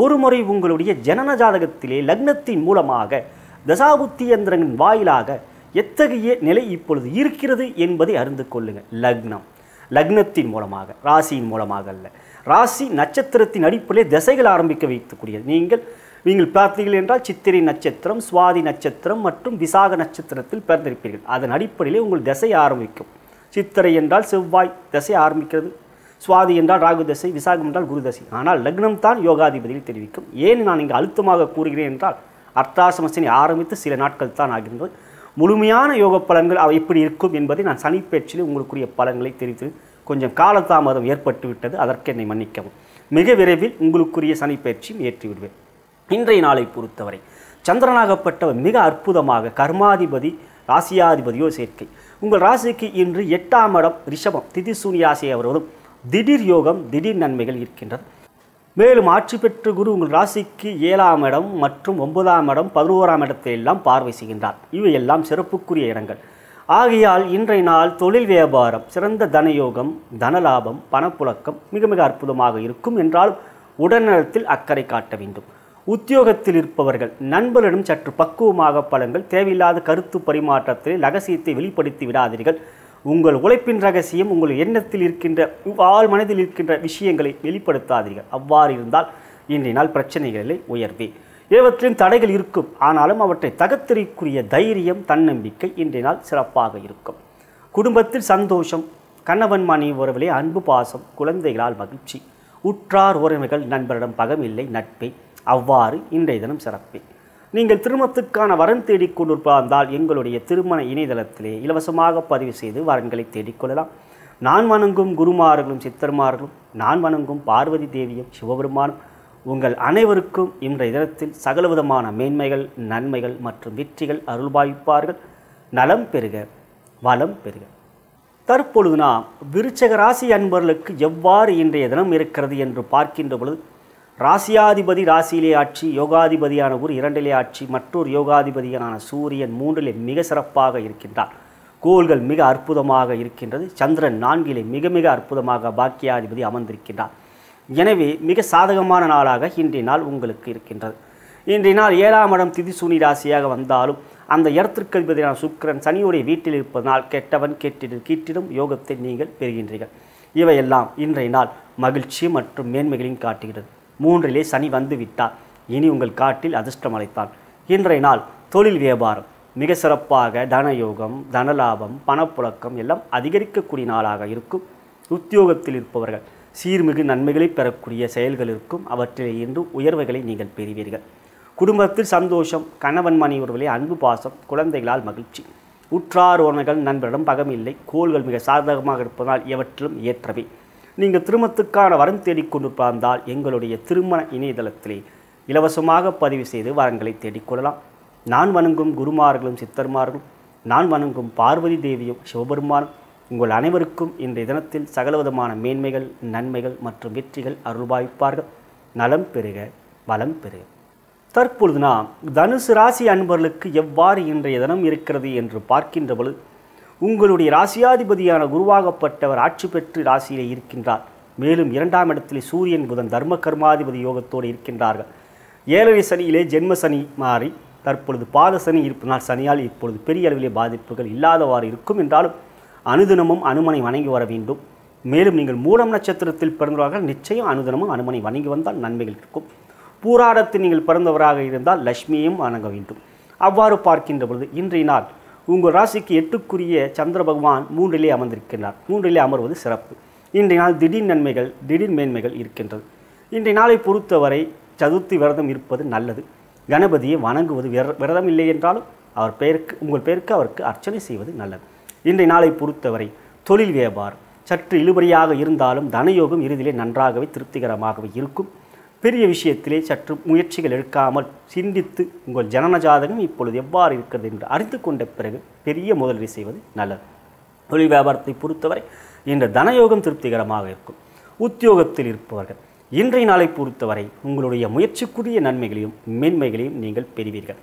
ஒரு முறை உங்களுடைய ஜனன ஜாதகத்திலே லக்னத்தின் மூலமாக தசாபுத்தி எந்திரங்களின் வாயிலாக எத்தகைய நிலை இப்பொழுது இருக்கிறது என்பதை அறிந்து கொள்ளுங்கள். லக்னம். லக்னத்தின் மூலமாக ராசியின் மூலமாக அல்ல. ராசி நட்சத்திரத்தின் அடிப்படையில் திசைகள் ஆரம்பிக்க வைக்கக்கூடியது. நீங்கள் நீங்கள் பார்த்தீர்கள் என்றால் சித்திரை நட்சத்திரம் சுவாதி நட்சத்திரம் மற்றும் விசாக நட்சத்திரத்தில் பிறந்திருப்பீர்கள். அதன் அடிப்படையிலே உங்கள் திசை ஆரம்பிக்கும். சித்திரை என்றால் செவ்வாய் திசை ஆரம்பிக்கிறது. சுவாதி என்றால் ராகு தசை விசாகம் என்றால் குரு தசை. ஆனால் லக்னம் தான் யோகாதிபதியில் தெரிவிக்கும். ஏன் நான் இங்கு அழுத்தமாக கூறுகிறேன் என்றால் அர்த்தாசமசனை ஆரம்பித்து சில நாட்கள் தான் ஆகின்றது. முழுமையான யோக பலன்கள் அவை எப்படி இருக்கும் என்பதை நான் சனிப்பேச்சில் உங்களுக்குரிய பலன்களை தெரிவித்து கொஞ்சம் காலதாமதம் ஏற்பட்டு விட்டது அதற்கு என்னை மன்னிக்கவும். மிக விரைவில் உங்களுக்குரிய சனிப்பயிற்சியும் ஏற்றி விடுவேன் இன்றைய நாளை பொறுத்தவரை சந்திரனாகப்பட்டவர் மிக அற்புதமாக கர்மாதிபதி ராசியாதிபதியோ சேர்க்கை. உங்கள் ராசிக்கு இன்று எட்டாம் இடம் ரிஷபம் திதிசூனியாசியை அவர்களும் திடீர் யோகம் திடீர் நன்மைகள் இருக்கின்றது மேலும் ஆட்சி பெற்ற குரு உங்கள் ராசிக்கு ஏழாம் இடம் மற்றும் ஒன்பதாம் இடம் பதினோராம் இடத்தை எல்லாம் பார்வை செய்கின்றார். இவையெல்லாம் சிறப்புக்குரிய இடங்கள். ஆகையால் இன்றைய நாள் தொழில் வியாபாரம் சிறந்த தனயோகம் தனலாபம் பணப்புழக்கம் மிக மிக அற்புதமாக இருக்கும் என்றால் உடல்நலத்தில் அக்கறை காட்ட வேண்டும். உத்தியோகத்தில் இருப்பவர்கள் நண்பரிடம் சற்று பக்குவமாக பலங்கள் தேவையில்லாத கருத்து பரிமாற்றத்தில் ரகசியத்தை வெளிப்படுத்தி விடாதீர்கள். உங்கள் உழைப்பின் ரகசியம் உங்கள் எண்ணத்தில் இருக்கின்ற ஆள் மனதில் இருக்கின்ற விஷயங்களை வெளிப்படுத்தாதீர்கள். அவ்வாறு இருந்தால் இன்றைய நாள் பிரச்சனைகளிலே உயர்வே இவற்றின் தடைகள் இருக்கும். ஆனாலும் அவற்றை தகர்த்தெறிக்குரிய தைரியம் தன்னம்பிக்கை இன்றைய நாள் சிறப்பாக இருக்கும். குடும்பத்தில் சந்தோஷம் கணவன் மனைவி உறவிலே அன்பு பாசம் குழந்தைகளால் மகிழ்ச்சி. உற்றார் உறவினர்கள் நண்பரிடம் பகமில்லை நட்பை. அவ்வாறு இன்றைய தினம் சிறப்பு. நீங்கள் திருமணத்துக்கான வரன் தேடிக் கொண்டிருந்தால் எங்களுடைய திருமண இணையதளத்திலே இலவசமாக பதிவு செய்து வரன்களை தேடிக்கொள்ளலாம். நான் வணங்கும் குருமார்களும் சித்தர்மார்களும் நான் வணங்கும் பார்வதி தேவியும் சிவபெருமானும் உங்கள் அனைவருக்கும் இன்றைய தினத்தில் சகலவிதமான மேன்மைகள் நன்மைகள் மற்றும் வெற்றிகள் அருள்பாவிப்பார்கள் நலம் பெறுக வளம் பெறுக. தற்பொழுது நாம் விருச்சக ராசி அன்பர்களுக்கு எவ்வாறு இன்றைய தினம் இருக்கிறது என்று பார்க்கின்ற பொழுது ராசியாதிபதி ராசியிலே ஆட்சி யோகாதிபதியான குரு இரண்டிலே ஆட்சி மற்றொரு யோகாதிபதியான சூரியன் மூன்றிலே மிக சிறப்பாக இருக்கின்றார். கோள்கள் மிக அற்புதமாக இருக்கின்றது. சந்திரன் நான்கிலே மிக மிக அற்புதமாக பாக்கியாதிபதி அமர்ந்திருக்கின்றார். எனவே மிக சாதகமான நாளாக இன்றைய நாள் உங்களுக்கு இருக்கின்றது. இன்றைய நாள் ஏழாம் இடம் திதிசூனி ராசியாக வந்தாலும் அந்த இடத்திற்கு அதிபதியான சுக்கிரன் சனியுடைய வீட்டில் இருப்பதனால் கெட்டவன் கெட்டிடும் கீட்டிடும் யோகத்தை நீங்கள் பெறுகின்றீர்கள். இவையெல்லாம் இன்றைய நாள் மகிழ்ச்சி மற்றும் மேன்மைகளையும் காட்டுகிறது. மூன்றிலே சனி வந்து விட்டார். இனி உங்கள் காட்டில் அதிர்ஷ்டம் அழைத்தான் இன்றைய நாள் தொழில் வியாபாரம் மிக சிறப்பாக தனயோகம் தனலாபம் பணப்புழக்கம் எல்லாம் அதிகரிக்கக்கூடிய நாளாக இருக்கும். உத்தியோகத்தில் இருப்பவர்கள் சீர்மிகு நன்மைகளை பெறக்கூடிய செயல்கள் இருக்கும். அவற்றிலே இன்று உயர்வுகளை நீங்கள் பெறுவீர்கள். குடும்பத்தில் சந்தோஷம் கணவன் மணி அன்பு பாசம் குழந்தைகளால் மகிழ்ச்சி. உற்றார் உறவுகள் நண்பரிடம் பகமில்லை. கோள்கள் மிக சாதகமாக இருப்பதால் எவற்றிலும் ஏற்றவை நீங்கள் திருமணத்துக்கான வரம் தேடிக்கொண்டிருந்தால் எங்களுடைய திருமண இணையதளத்திலே இலவசமாக பதிவு செய்து வரங்களை தேடிக்கொள்ளலாம் நான் வணங்கும் குருமார்களும் சித்தர்மார்களும் நான் வணங்கும் பார்வதி தேவியும் சிவபெருமானும் உங்கள் அனைவருக்கும் இன்றைய தினத்தில் சகலவிதமான மேன்மைகள் நன்மைகள் மற்றும் வெற்றிகள் அருள்பாய்ப்பார்கள். நலம் பெறுக வளம் பெறுக தற்பொழுது நாம் தனுசு ராசி அன்பர்களுக்கு எவ்வாறு இன்றைய தினம் இருக்கிறது என்று பார்க்கின்ற பொழுது உங்களுடைய ராசியாதிபதியான குருவாகப்பட்டவர் ஆட்சி பெற்று ராசியிலே இருக்கின்றார். மேலும் இரண்டாம் இடத்திலே சூரியன் புதன் தர்ம கர்மாதிபதி யோகத்தோடு இருக்கின்றார்கள். ஏழரை சனியிலே ஜென்ம சனி மாறி தற்பொழுது பாத சனி இருப்பதனால் சனியால் இப்பொழுது பெரிய அளவிலே பாதிப்புகள் இல்லாதவாறு இருக்கும் என்றாலும் அனுதினமும் அனுமனை வணங்கி வர வேண்டும். மேலும் நீங்கள் மூலம் நட்சத்திரத்தில் பிறந்தவர்கள் நிச்சயம் அனுதினமும் அனுமனை வணங்கி வந்தால் நன்மைகள் இருக்கும். பூராடத்தில் நீங்கள் பிறந்தவராக இருந்தால் லட்சுமியையும் வணங்க வேண்டும். அவ்வாறு பார்க்கின்ற பொழுது இன்றைய நாள் உங்கள் ராசிக்கு எட்டுக்குரிய சந்திர பகவான் மூன்றிலே அமர்ந்திருக்கின்றார். மூன்றிலே அமர்வது சிறப்பு. இன்றைய நாள் திடீர் நன்மைகள் திடீர் மேன்மைகள் இருக்கின்றது. இன்றைய நாளை பொறுத்தவரை சதுர்த்தி விரதம் இருப்பது நல்லது. கணபதியை வணங்குவது விர விரதம் இல்லை என்றாலும் அவர் பெயருக்கு உங்கள் பெயருக்கு அவருக்கு அர்ச்சனை செய்வது நல்லது. இன்றைய நாளை பொறுத்தவரை தொழில் வியாபாரம். சற்று இழுபறியாக இருந்தாலும் தனயோகம் இறுதியிலே நன்றாகவே திருப்திகரமாகவே இருக்கும். பெரிய விஷயத்திலே சற்று முயற்சிகள் எடுக்காமல் சிந்தித்து உங்கள் ஜனன ஜாதகம் இப்பொழுது எவ்வாறு இருக்கிறது என்று அறிந்து கொண்ட பிறகு பெரிய முதலீடு செய்வது நல்லது. தொழில் வியாபாரத்தை பொறுத்தவரை இந்த தனயோகம் திருப்திகரமாக இருக்கும். உத்தியோகத்தில் இருப்பவர்கள் இன்றைய நாளை பொறுத்தவரை உங்களுடைய முயற்சிக்குரிய நன்மைகளையும் மேன்மைகளையும் நீங்கள் பெறுவீர்கள்.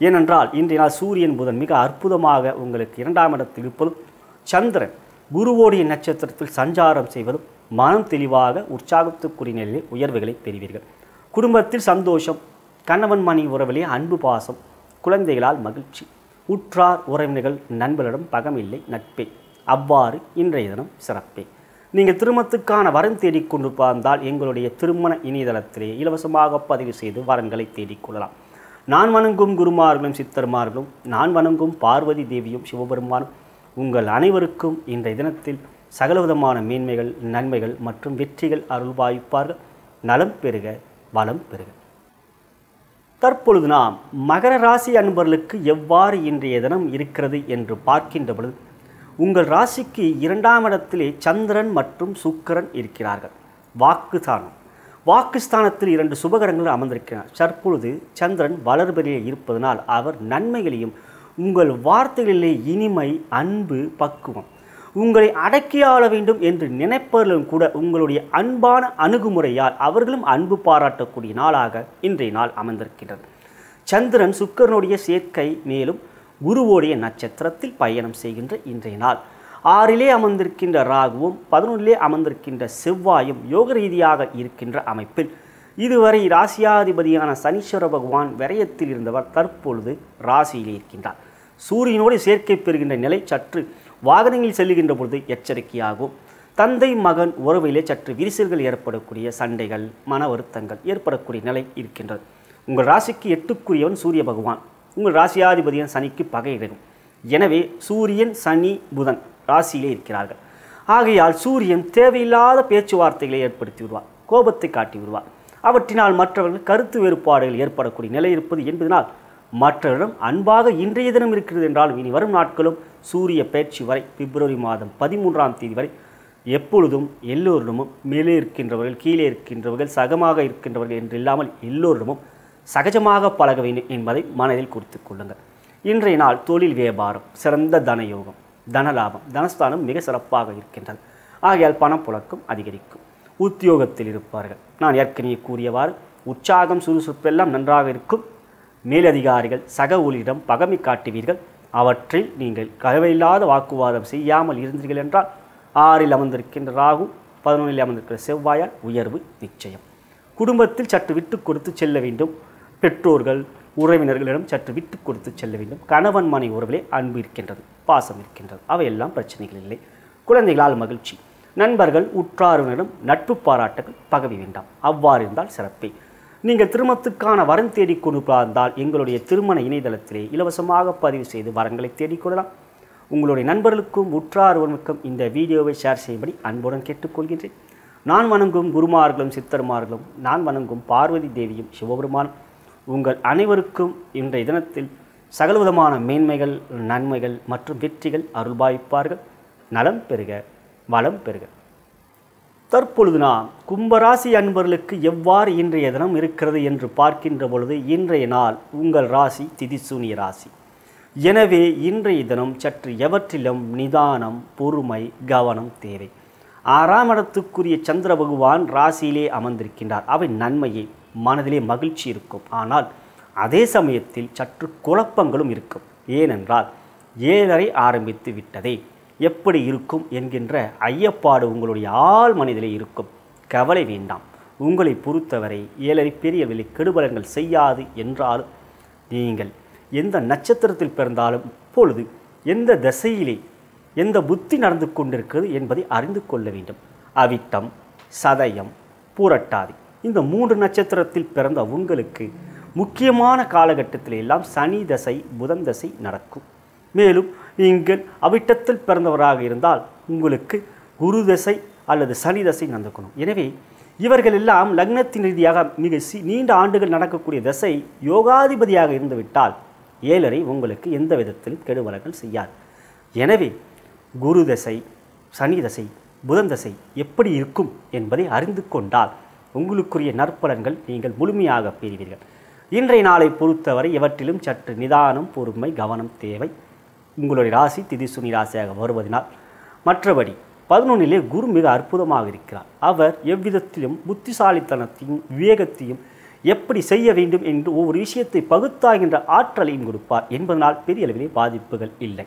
ஏனென்றால் இன்றைய நாள் சூரியன் புதன் மிக அற்புதமாக உங்களுக்கு இரண்டாம் இடத்தில் இருப்பதும் சந்திரன் குருவோடைய நட்சத்திரத்தில் சஞ்சாரம் செய்வதும் மனம் தெளிவாக உற்சாகத்துக்குரிய நிலையில் உயர்வுகளை பெறுவீர்கள். குடும்பத்தில் சந்தோஷம் கணவன் மணி உறவிலே அன்பு பாசம் குழந்தைகளால் மகிழ்ச்சி. உற்றார் உறவினர்கள் நண்பர்களிடம் பகமில்லை நட்பே. அவ்வாறு இன்றைய தினம் சிறப்பே. நீங்கள் திருமணத்துக்கான வரன் தேடிக்கொண்டு பார்ந்தால் எங்களுடைய திருமண இணையதளத்திலே இலவசமாக பதிவு செய்து வரன்களை தேடிக்கொள்ளலாம் நான் வணங்கும் குருமார்களும் சித்தர்மார்களும் நான் வணங்கும் பார்வதி தேவியும் சிவபெருமானும் உங்கள் அனைவருக்கும் இன்றைய தினத்தில் சகலவிதமான மேன்மைகள் நன்மைகள் மற்றும் வெற்றிகள் அருள்வாய்ப்பார்கள். நலம் பெறுக வளம் பெறுக தற்பொழுது நாம் மகர ராசி அன்பர்களுக்கு எவ்வாறு இன்றைய தினம் இருக்கிறது என்று பார்க்கின்ற பொழுது உங்கள் ராசிக்கு இரண்டாம் இடத்திலே சந்திரன் மற்றும் சுக்கரன் இருக்கிறார்கள். வாக்குஸ்தானம். வாக்குஸ்தானத்தில் இரண்டு சுபகரங்கள் அமர்ந்திருக்கிறார் தற்பொழுது சந்திரன் வளர்பெறியே இருப்பதனால் அவர் நன்மைகளையும் உங்கள் வார்த்தைகளிலே இனிமை அன்பு பக்குவம் உங்களை அடக்கியாள வேண்டும் என்று நினைப்பவர்களும் கூட உங்களுடைய அன்பான அணுகுமுறையால் அவர்களும் அன்பு பாராட்டக்கூடிய நாளாக இன்றைய நாள் அமர்ந்திருக்கின்றது. சந்திரன் சுக்கரனுடைய சேர்க்கை மேலும் குருவோடைய நட்சத்திரத்தில் பயணம் செய்கின்ற இன்றைய நாள். ஆறிலே அமர்ந்திருக்கின்ற ராகுவும் பதினொன்றிலே அமர்ந்திருக்கின்ற செவ்வாயும் யோக ரீதியாக இருக்கின்ற அமைப்பில். இதுவரை ராசியாதிபதியான சனீஸ்வர பகவான் விரயத்தில் இருந்தவர் தற்பொழுது ராசியில் இருக்கின்றார். சூரியனோடு சேர்க்கை பெறுகின்ற நிலை சற்று வாகனங்களில் செல்லுகின்ற பொழுது எச்சரிக்கையாகும். தந்தை மகன் உறவிலே சற்று விரிசல்கள் ஏற்படக்கூடிய சண்டைகள் மன வருத்தங்கள் ஏற்படக்கூடிய நிலை இருக்கின்றது. உங்கள் ராசிக்கு எட்டுக்குரியவன் சூரிய பகவான். உங்கள் ராசியாதிபதியான சனிக்கு பகையிடும் எனவே சூரியன் சனி புதன் ராசியிலே இருக்கிறார்கள். ஆகையால் சூரியன் தேவையில்லாத பேச்சுவார்த்தைகளை ஏற்படுத்தி விடுவார் கோபத்தை காட்டி விடுவார். அவற்றினால் மற்றவர்கள் கருத்து வேறுபாடுகள் ஏற்படக்கூடிய நிலை இருப்பது என்பதனால் மற்றவரிடம் அன்பாக இன்றைய தினம் இருக்கிறது என்றால் இனி வரும் நாட்களும் சூரிய பயிற்சி வரை பிப்ரவரி மாதம் பதிமூன்றாம் தேதி வரை எப்பொழுதும் எல்லோரிடமும் மேலே இருக்கின்றவர்கள் கீழே இருக்கின்றவர்கள் சகமாக இருக்கின்றவர்கள் என்று இல்லாமல் எல்லோரிடமும் சகஜமாக பழக வேண்டும் என்பதை மனதில் குறித்து கொள்ளுங்கள். இன்றைய நாள் தொழில் வியாபாரம் சிறந்த தனயோகம் தனலாபம் தனஸ்தானம் மிக சிறப்பாக இருக்கின்றது. ஆகையால் பணப்புழக்கம் அதிகரிக்கும். உத்தியோகத்தில் இருப்பார்கள். நான் ஏற்கனவே கூறியவாறு உற்சாகம் சுறுசுறுப்பெல்லாம் நன்றாக இருக்கும். மேலதிகாரிகள் சக ஊழியரிடம் பகமை காட்டுவீர்கள். அவற்றில் நீங்கள் கலவையில்லாத வாக்குவாதம் செய்யாமல் இருந்தீர்கள் என்றால் ஆறில் அமர்ந்திருக்கின்ற ராகு பதினொன்றில் அமர்ந்திருக்கிற செவ்வாயால் உயர்வு நிச்சயம். குடும்பத்தில் சற்று விட்டு கொடுத்து செல்ல வேண்டும். பெற்றோர்கள் உறவினர்களிடம் சற்று விட்டு கொடுத்து செல்ல வேண்டும். கணவன் மனை உறவிலே அன்பு இருக்கின்றது பாசம் இருக்கின்றது. அவையெல்லாம் பிரச்சனைகள் இல்லை. குழந்தைகளால் மகிழ்ச்சி. நண்பர்கள் உற்றாருடனும் நட்பு பாராட்டுகள் பகவி வேண்டாம். அவ்வாறு இருந்தால் சிறப்பே. நீங்கள் திருமணத்துக்கான வரன் தேடிக் இருந்தால் எங்களுடைய திருமண இணையதளத்திலே இலவசமாக பதிவு செய்து வரன்களை தேடிக்கொள்ளலாம் உங்களுடைய நண்பர்களுக்கும் உற்றாருவனுக்கும் இந்த வீடியோவை ஷேர் செய்யும்படி அன்புடன் கேட்டுக்கொள்கின்றேன். நான் வணங்கும் குருமார்களும் சித்தர்மார்களும் நான் வணங்கும் பார்வதி தேவியும் சிவபெருமானும் உங்கள் அனைவருக்கும் இன்றைய தினத்தில் சகலவிதமான மேன்மைகள் நன்மைகள் மற்றும் வெற்றிகள் அருள்பாய்ப்பார்கள். நலம் பெறுக வளம் பெறுக தற்பொழுது நாம் கும்பராசி அன்பர்களுக்கு எவ்வாறு இன்றைய தினம் இருக்கிறது என்று பார்க்கின்ற பொழுது இன்றைய நாள் உங்கள் ராசி திதிசூனிய ராசி. எனவே இன்றைய தினம் சற்று எவற்றிலும் நிதானம் பொறுமை கவனம் தேவை. ஆறாம் இடத்துக்குரிய சந்திர பகவான் ராசியிலே அமர்ந்திருக்கின்றார். அவை நன்மையை மனதிலே மகிழ்ச்சி இருக்கும். ஆனால் அதே சமயத்தில் சற்று குழப்பங்களும் இருக்கும். ஏனென்றால் ஏழரை ஆரம்பித்து விட்டதே. எப்படி இருக்கும் என்கின்ற ஐயப்பாடு உங்களுடைய ஆள் மனதிலே இருக்கும். கவலை வேண்டாம். உங்களை பொறுத்தவரை ஏழரை பெரிய விலை கெடுபலன்கள் செய்யாது என்றாலும் நீங்கள் எந்த நட்சத்திரத்தில் பிறந்தாலும் இப்பொழுது எந்த திசையிலே எந்த புத்தி நடந்து கொண்டிருக்கிறது என்பதை அறிந்து கொள்ள வேண்டும். அவிட்டம் சதயம் பூரட்டாதி இந்த மூன்று நட்சத்திரத்தில் பிறந்த உங்களுக்கு முக்கியமான காலகட்டத்தில் எல்லாம் சனி தசை புதன் தசை நடக்கும். மேலும் நீங்கள் அவிட்டத்தில் பிறந்தவராக இருந்தால் உங்களுக்கு குரு தசை அல்லது சனி தசை நடக்கணும். எனவே இவர்கள் எல்லாம் லக்னத்தின் ரீதியாக மிக சி நீண்ட ஆண்டுகள் நடக்கக்கூடிய தசை யோகாதிபதியாக இருந்துவிட்டால் ஏழரை உங்களுக்கு எந்த விதத்திலும் கெடுவலங்கள் செய்யாது. எனவே குரு தசை சனி தசை புதன் தசை எப்படி இருக்கும் என்பதை அறிந்து கொண்டால் உங்களுக்குரிய நற்பலன்கள் நீங்கள் முழுமையாக பெறுவீர்கள். இன்றைய நாளை பொறுத்தவரை எவற்றிலும் சற்று நிதானம் பொறுமை கவனம் தேவை. உங்களுடைய ராசி திதிசுனி ராசியாக வருவதனால் மற்றபடி பதினொன்றிலே குரு மிக அற்புதமாக இருக்கிறார். அவர் எவ்விதத்திலும் புத்திசாலித்தனத்தையும் விவேகத்தையும் எப்படி செய்ய வேண்டும் என்று ஒவ்வொரு விஷயத்தை பகுத்தாகின்ற ஆற்றலையும் கொடுப்பார் என்பதனால் பெரிய அளவிலே பாதிப்புகள் இல்லை.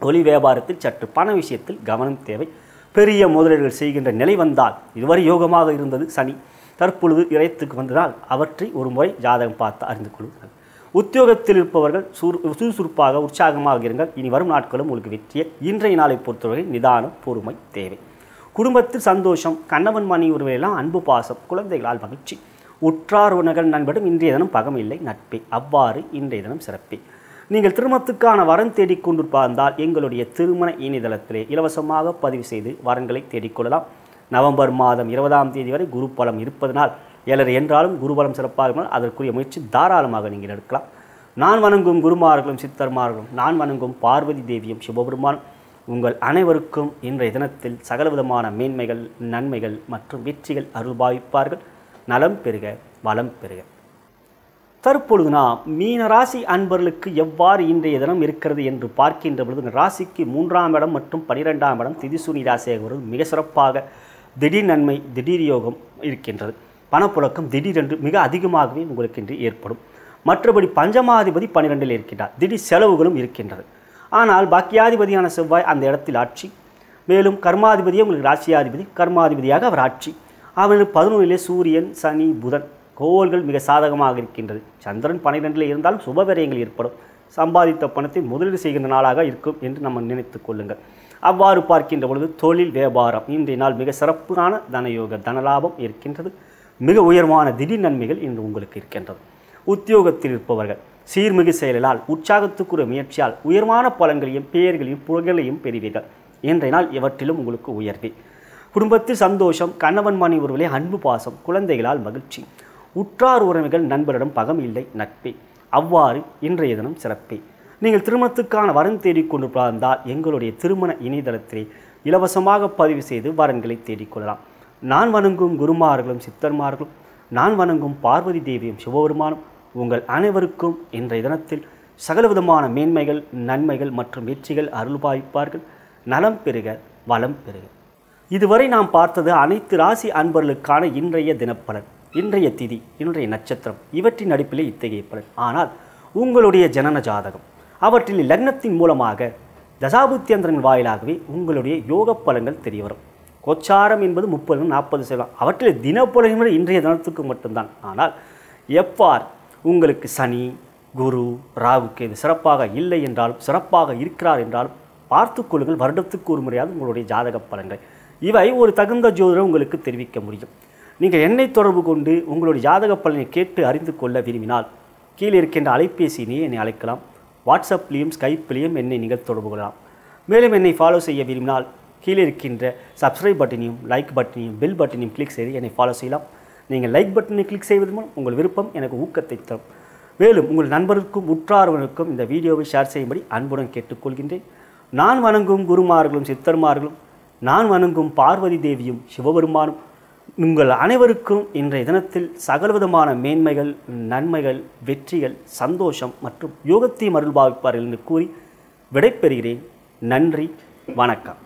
ஒளி வியாபாரத்தில் சற்று பண விஷயத்தில் கவனம் தேவை. பெரிய முதலீடுகள் செய்கின்ற நிலை வந்தால் இதுவரை யோகமாக இருந்தது சனி. தற்பொழுது இறைத்துக்கு வந்ததால் அவற்றை ஒரு முறை ஜாதகம் பார்த்து அறிந்து கொள்ளுங்கள். உத்தியோகத்தில் இருப்பவர்கள் சுறு சுறுசுறுப்பாக உற்சாகமாக இருங்கள். இனி வரும் நாட்களும் உங்களுக்கு வெற்றியை. இன்றைய நாளை பொறுத்தவரை நிதானம் பொறுமை தேவை. குடும்பத்தில் சந்தோஷம் கணவன் மணி உறவையெல்லாம் அன்பு பாசம் குழந்தைகளால் மகிழ்ச்சி. உற்றார் உணர்கள் நண்படும் இன்றைய தினம் பகமில்லை நட்பே. அவ்வாறு இன்றைய தினம் சிறப்பே. நீங்கள் திருமணத்துக்கான வரன் தேடிக்கொண்டிருப்பார்ந்தால் எங்களுடைய திருமண இணையதளத்திலே இலவசமாக பதிவு செய்து வரன்களை தேடிக்கொள்ளலாம். நவம்பர் மாதம் இருபதாம் தேதி வரை குரு பலம் இருப்பதனால் ஏழரை என்றாலும் குருபலம் சிறப்பாக இருந்தால் அதற்குரிய முயற்சி தாராளமாக நீங்கள் எடுக்கலாம். நான் வணங்கும் குருமார்களும் சித்தர்மார்களும் நான் வணங்கும் பார்வதி தேவியும் சிவபெருமானும் உங்கள் அனைவருக்கும் இன்றைய தினத்தில் சகலவிதமான மேன்மைகள் நன்மைகள் மற்றும் வெற்றிகள் அருள்பாவிப்பார்கள். நலம் பெறுக வளம் பெறுக. தற்பொழுது நாம் மீன ராசி அன்பர்களுக்கு எவ்வாறு இன்றைய தினம் இருக்கிறது என்று பார்க்கின்ற பொழுது ராசிக்கு மூன்றாம் இடம் மற்றும் பனிரெண்டாம் இடம் திதிசூனி ராசியாக வருவது மிக சிறப்பாக திடீர் நன்மை திடீர் யோகம் இருக்கின்றது. பணப்புழக்கம் திடீரென்று மிக அதிகமாகவே உங்களுக்கு இன்று ஏற்படும். மற்றபடி பஞ்சமாதிபதி பன்னிரெண்டில் இருக்கின்றார். திடீர் செலவுகளும் இருக்கின்றது. ஆனால் பாக்கியாதிபதியான செவ்வாய் அந்த இடத்தில் ஆட்சி. மேலும் கர்மாதிபதியே உங்களுக்கு ராசியாதிபதி கர்மாதிபதியாக அவர் ஆட்சி. அவர் பதினொன்றிலே சூரியன் சனி புதன் கோள்கள் மிக சாதகமாக இருக்கின்றது. சந்திரன் பன்னிரெண்டில் இருந்தாலும் சுபவிரயங்கள் ஏற்படும். சம்பாதித்த பணத்தை முதலீடு செய்கின்ற நாளாக இருக்கும் என்று நம்ம நினைத்து கொள்ளுங்கள். அவ்வாறு பார்க்கின்ற பொழுது தொழில் வியாபாரம் இன்றைய நாள் மிக சிறப்பான தனயோக தனலாபம் இருக்கின்றது மிக உயர்வான திடீர் நன்மைகள் இன்று உங்களுக்கு இருக்கின்றது. உத்தியோகத்தில் இருப்பவர்கள் சீர்மிகு செயலால் உற்சாகத்துக்குரிய முயற்சியால் உயர்வான பலன்களையும் பெயர்களையும் புகழையும் பெறுவீர்கள். இன்றைய நாள் உங்களுக்கு உயர்வே. குடும்பத்தில் சந்தோஷம் கணவன் மணி அன்பு பாசம் குழந்தைகளால் மகிழ்ச்சி. உற்றார் உறவுகள் நண்பரிடம் பகம் இல்லை நட்பே. அவ்வாறு இன்றைய தினம் சிறப்பே. நீங்கள் திருமணத்துக்கான வரன் தேடிக்கொண்டிருந்தால் எங்களுடைய திருமண இணையதளத்திலே இலவசமாக பதிவு செய்து வரன்களை தேடிக்கொள்ளலாம் நான் வணங்கும் குருமார்களும் சித்தர்மார்களும் நான் வணங்கும் பார்வதி தேவியும் சிவபெருமானும் உங்கள் அனைவருக்கும் இன்றைய தினத்தில் சகலவிதமான மேன்மைகள் நன்மைகள் மற்றும் வெற்றிகள் அருள்பாய்ப்பார்கள். நலம் பெறுக வளம் பெறுக இதுவரை நாம் பார்த்தது அனைத்து ராசி அன்பர்களுக்கான இன்றைய தினப்பலன். இன்றைய திதி இன்றைய நட்சத்திரம். இவற்றின் அடிப்பிலே இத்தகைய பலன். ஆனால் உங்களுடைய ஜனன ஜாதகம் அவற்றில் லக்னத்தின் மூலமாக தசாபுத்தியந்திரன் வாயிலாகவே உங்களுடைய யோக பலன்கள் தெரியவரும் கோச்சாரம் என்பது முப்பது நாற்பது சதவீதம் அவற்றில் தினப்பலன் இன்றைய தினத்துக்கு மட்டும்தான். ஆனால் எவ்வாறு உங்களுக்கு சனி குரு ராகுக்கு இது சிறப்பாக இல்லை என்றாலும் சிறப்பாக இருக்கிறார் என்றாலும் பார்த்து கொள்ளுங்கள். வருடத்துக்கு ஒரு முறையாவது உங்களுடைய ஜாதக பலன்கள். இவை ஒரு தகுந்த ஜோதிடம் உங்களுக்கு தெரிவிக்க முடியும். நீங்கள் என்னை தொடர்பு கொண்டு உங்களுடைய ஜாதக பலனை கேட்டு அறிந்து கொள்ள விரும்பினால் கீழே இருக்கின்ற அலைபேசியினையே என்னை அழைக்கலாம். வாட்ஸ்அப்லேயும் ஸ்கைப்லேயும் என்னை நீங்கள் தொடர்பு கொள்ளலாம். மேலும் என்னை ஃபாலோ செய்ய விரும்பினால் கீழே இருக்கின்ற சப்ஸ்கிரைப் பட்டனையும் லைக் பட்டனையும் பெல் பட்டனையும் கிளிக் செய்து என்னை ஃபாலோ செய்யலாம். நீங்கள் லைக் பட்டனை கிளிக் செய்வது மூலம் உங்கள் விருப்பம் எனக்கு ஊக்கத்தை தரும். மேலும் உங்கள் நண்பருக்கும் உற்றார்வனுக்கும் இந்த வீடியோவை ஷேர் செய்யும்படி அன்புடன் கேட்டுக்கொள்கின்றேன். நான் வணங்கும் குருமார்களும் சித்தர்மார்களும் நான் வணங்கும் பார்வதி தேவியும் சிவபெருமானும் உங்கள் அனைவருக்கும் இன்றைய தினத்தில் சகலவிதமான மேன்மைகள் நன்மைகள் வெற்றிகள் சந்தோஷம் மற்றும் யோகத்தை மருள்பாவிப்பார்கள் என்று கூறி விடைபெறுகிறேன். நன்றி வணக்கம்.